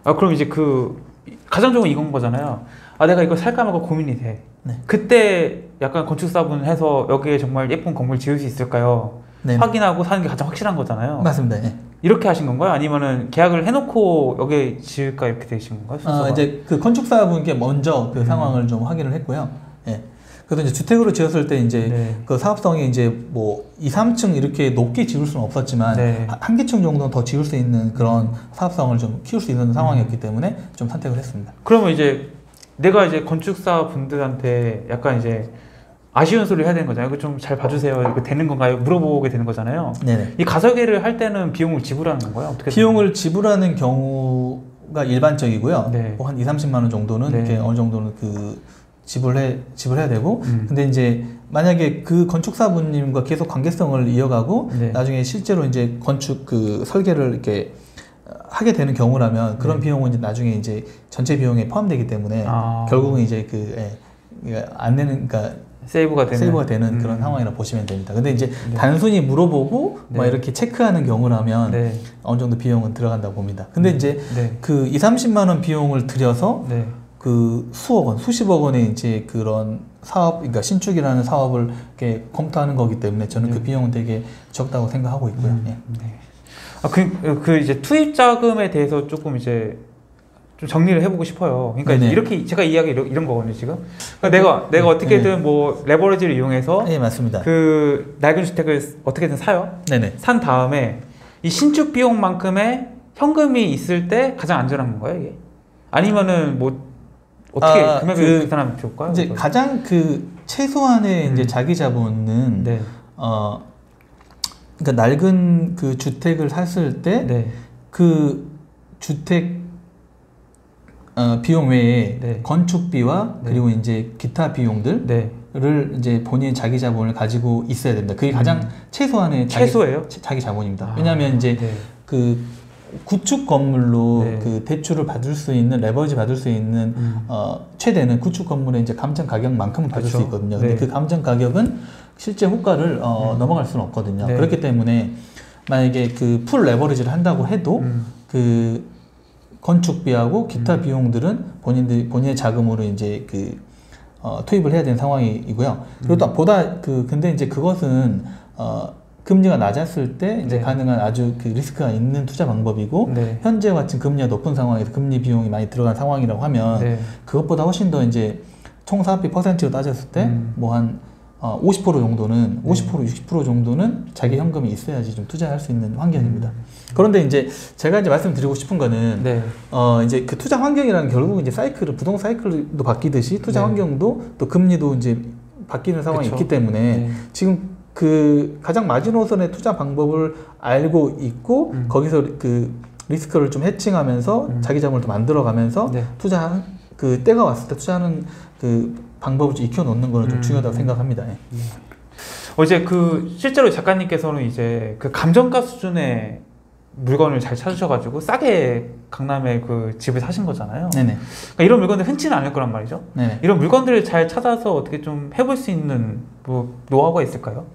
A: 아 그럼 이제 그 가장 좋은 건 이건 거잖아요. 아 내가 이걸 살까 말까 고민이 돼.
B: 네.
A: 그때 약간 건축사분 해서 여기에 정말 예쁜 건물 지을 수 있을까요?
B: 네.
A: 확인하고 사는 게 가장 확실한 거잖아요.
B: 맞습니다. 예.
A: 이렇게 하신 건가요? 아니면은 계약을 해놓고 여기 지을까 이렇게 되신 건가요? 순서가?
B: 어, 이제 그 건축사분께 먼저 그
A: 음.
B: 상황을 좀 확인을 했고요. 예. 그래서 이제 주택으로 지었을 때 이제
A: 네.
B: 그 사업성이 이제 뭐 2, 3층 이렇게 높게 지을 수는 없었지만
A: 네.
B: 한- 한 개층 정도는 더 지을 수 있는 그런 사업성을 좀 키울 수 있는 상황이었기 때문에 좀 선택을 했습니다.
A: 그러면 이제 내가 이제 건축사 분들한테 약간 이제 아쉬운 소리를 해야 되는 거잖아요. 이거 좀 잘 봐주세요. 이거 되는 건가요? 물어보게 되는 거잖아요.
B: 네네.
A: 이 가설계를 할 때는 비용을 지불하는 건가요? 어떻게
B: 비용을 지불하는 경우가 일반적이고요.
A: 네.
B: 뭐한 2, 30만 원 정도는
A: 네.
B: 이렇게 어느 정도는 그 지불해 지불해야 되고
A: 음.
B: 근데 이제 만약에 그 건축사분님과 계속 관계성을 이어가고
A: 네.
B: 나중에 실제로 이제 건축 그 설계를 이렇게 하게 되는 경우라면 그런
A: 네.
B: 비용은 이제 나중에 이제 전체 비용에 포함되기 때문에
A: 아.
B: 결국은 이제 그 예, 안 내는 그러니까
A: 세이브가 되는
B: 세이브가 되는
A: 음.
B: 그런 상황이라 고 보시면 됩니다. 근데 이제
A: 네.
B: 단순히 물어보고 막
A: 네.
B: 이렇게 체크하는 경우라면
A: 네.
B: 어느 정도 비용은 들어간다고 봅니다. 근데 이제
A: 네.
B: 그 2, 30만 원 비용을 들여서
A: 네.
B: 그 수억 원, 수십억 원의 이제 그런 사업, 그러니까 신축이라는 사업을 이렇게 검토하는 거기 때문에 저는 그
A: 네.
B: 비용은 되게 적다고 생각하고 있고요.
A: 음,
B: 예.
A: 네. 아, 그, 그 이제 투입 자금에 대해서 조금 이제 좀 정리를 해보고 싶어요. 그러니까
B: 네네.
A: 이렇게 제가 이야기 이런, 이런 거거든요 지금. 그러니까 내가 내가
B: 네.
A: 어떻게든 뭐 레버리지를 이용해서
B: 예, 맞습니다.
A: 그 낡은 주택을 어떻게든 사요.
B: 네네.
A: 산 다음에 이 신축 비용만큼의 현금이 있을 때 가장 안전한 건가요 이게? 아니면은 뭐 어떻게
B: 아,
A: 금액을
B: 그
A: 계산하면 좋을까요?
B: 이제
A: 이걸?
B: 가장 그 최소한의
A: 음.
B: 이제 자기 자본은
A: 네,
B: 어 그러니까 낡은 그 주택을 샀을 때
A: 네,
B: 그 주택 어, 비용 외에
A: 네.
B: 건축비와
A: 네.
B: 그리고 이제 기타 비용들을
A: 네.
B: 이제 본인 자기 자본을 가지고 있어야 됩니다. 그게 가장 최소한의 자기,
A: 음. 최소예요?
B: 자기 자본입니다.
A: 아,
B: 왜냐하면 이제
A: 네.
B: 그 구축 건물로
A: 네.
B: 그 대출을 받을 수 있는 레버리지 받을 수 있는
A: 음.
B: 어, 최대는 구축 건물의 이제 감정 가격만큼은 받을 수
A: 그렇죠.
B: 있거든요. 근데
A: 네.
B: 그 감정 가격은 실제 호가를 어,
A: 음.
B: 넘어갈 수는 없거든요.
A: 네.
B: 그렇기 때문에 만약에 그 풀 레버리지를 한다고 해도
A: 음.
B: 그 건축비하고 기타
A: 음.
B: 비용들은 본인들 본인의 자금으로 이제 그 어, 투입을 해야 되는 상황이고요. 그리고
A: 음.
B: 또 보다 그 근데 이제 그것은 어, 금리가 낮았을 때 이제
A: 네.
B: 가능한 아주 그 리스크가 있는 투자 방법이고
A: 네.
B: 현재와 같은 금리가 높은 상황에서 금리 비용이 많이 들어간 상황이라고 하면
A: 네.
B: 그것보다 훨씬 더 이제 총 사업비 퍼센트로 따졌을 때
A: 음.
B: 뭐한 어, 50% 정도는
A: 네.
B: 50% 60% 정도는 자기 현금이 있어야지 좀 투자할 수 있는 환경입니다.
A: 음.
B: 그런데 이제 제가 이제 말씀드리고 싶은 거는
A: 네.
B: 어 이제 그 투자 환경이라는 결국 이제 사이클을 부동 사이클도 바뀌듯이 투자
A: 네.
B: 환경도 또 금리도 이제 바뀌는 상황이
A: 그쵸.
B: 있기 때문에
A: 네.
B: 지금 그 가장 마지노선의 투자 방법을 알고 있고
A: 음.
B: 거기서 그 리스크를 좀 해칭하면서
A: 음.
B: 자기 자본을 더 만들어가면서
A: 네.
B: 투자 그 때가 왔을 때 투자하는 그 방법을 좀 익혀 놓는 거는 좀
A: 음.
B: 중요하다고 생각합니다. 예.
A: 어, 이제 그 실제로 작가님께서는 이제 그 감정가 수준의 물건을 잘 찾으셔가지고 싸게 강남에 그 집을 사신 거잖아요.
B: 네네.
A: 그러니까 이런 물건들 흔치는 않을 거란 말이죠.
B: 네네.
A: 이런 물건들을 잘 찾아서 어떻게 좀 해볼 수 있는 뭐 노하우가 있을까요?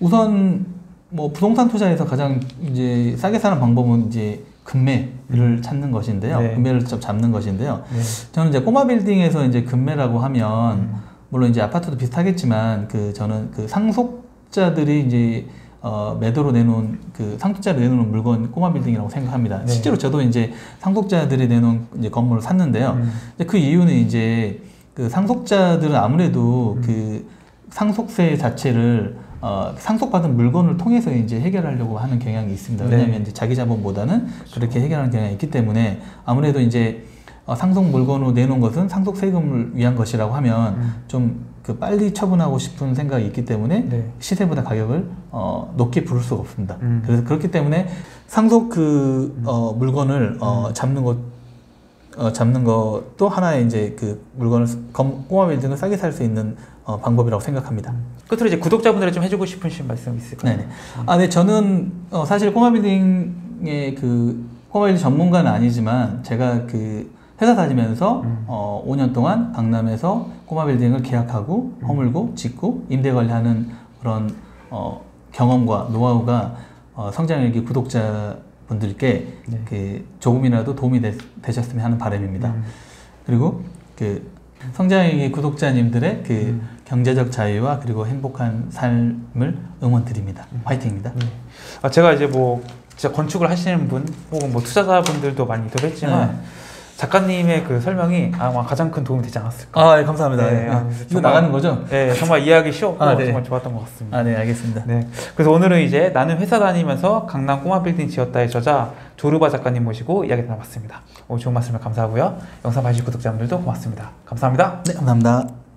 B: 우선 뭐 부동산 투자에서 가장 이제 싸게 사는 방법은 이제 금매를 찾는 것인데요.
A: 네.
B: 금매를 좀 잡는 것인데요.
A: 네.
B: 저는 이제 꼬마 빌딩에서 이제 금매라고 하면
A: 음.
B: 물론 이제 아파트도 비슷하겠지만 그 저는 그 상속자들이 이제 어, 매도로 내놓은 그 상속자들이 내놓은 물건 꼬마 빌딩이라고 생각합니다.
A: 네.
B: 실제로 저도 이제 상속자들이 내놓은 이제 건물을 샀는데요.
A: 음.
B: 그 이유는 이제 그 상속자들은 아무래도
A: 음.
B: 그 상속세 자체를 어, 상속받은 물건을 통해서 이제 해결하려고 하는 경향이 있습니다.
A: 네.
B: 왜냐하면 이제 자기 자본보다는 그렇게 해결하는 경향이 있기 때문에 아무래도 이제 어, 상속 물건으로 내놓은 것은 상속 세금을 위한 것이라고 하면
A: 음.
B: 좀그 빨리 처분하고 싶은 생각이 있기 때문에
A: 네.
B: 시세보다 가격을 어, 높게 부를 수가 없습니다.
A: 음.
B: 그래서 그렇기 때문에 상속 그 어, 물건을 어, 잡는 것 어, 잡는 것도 하나의 이제 그 물건을 검, 꼬마 빌딩을 싸게 살 수 있는 어, 방법이라고 생각합니다.
A: 끝으로 이제 구독자분들이 좀 해주고 싶으신 말씀 있을까요?
B: 네네. 아, 네, 저는 어, 사실 꼬마 빌딩의 그 꼬마 빌딩 전문가는 아니지만 제가 그 회사 다니면서
A: 음.
B: 어, 5년 동안 강남에서 꼬마 빌딩을 계약하고
A: 음.
B: 허물고 짓고 임대 관리하는 그런 어, 경험과 노하우가 어, 성장일기 구독자분들께
A: 네.
B: 그 조금이라도 도움이 되, 되셨으면 하는 바람입니다.
A: 음.
B: 그리고 그 성장일기 구독자님들의 그
A: 음.
B: 경제적 자유와 그리고 행복한 삶을 응원드립니다. 화이팅입니다.
A: 네. 아, 제가 이제 뭐 진짜 건축을 하시는 분 혹은 뭐 투자자분들도 많이 인터뷰했지만
B: 네.
A: 작가님의 그 설명이 아마 가장 큰 도움이 되지 않았을까.
B: 아, 예, 감사합니다.
A: 네,
B: 예.
A: 아,
B: 이거 나가는 거죠?
A: 네, 정말 이해하기 쉬웠고
B: 아, 네.
A: 정말 좋았던 것 같습니다.
B: 아, 네, 알겠습니다.
A: 네. 그래서 오늘은 이제 나는 회사 다니면서 강남 꼬마 빌딩 지었다의 저자 조르바 작가님 모시고 이야기 나눠봤습니다. 오늘 좋은 말씀을 감사하고요. 영상 봐주신 구독자분들도 고맙습니다. 감사합니다.
B: 네, 감사합니다.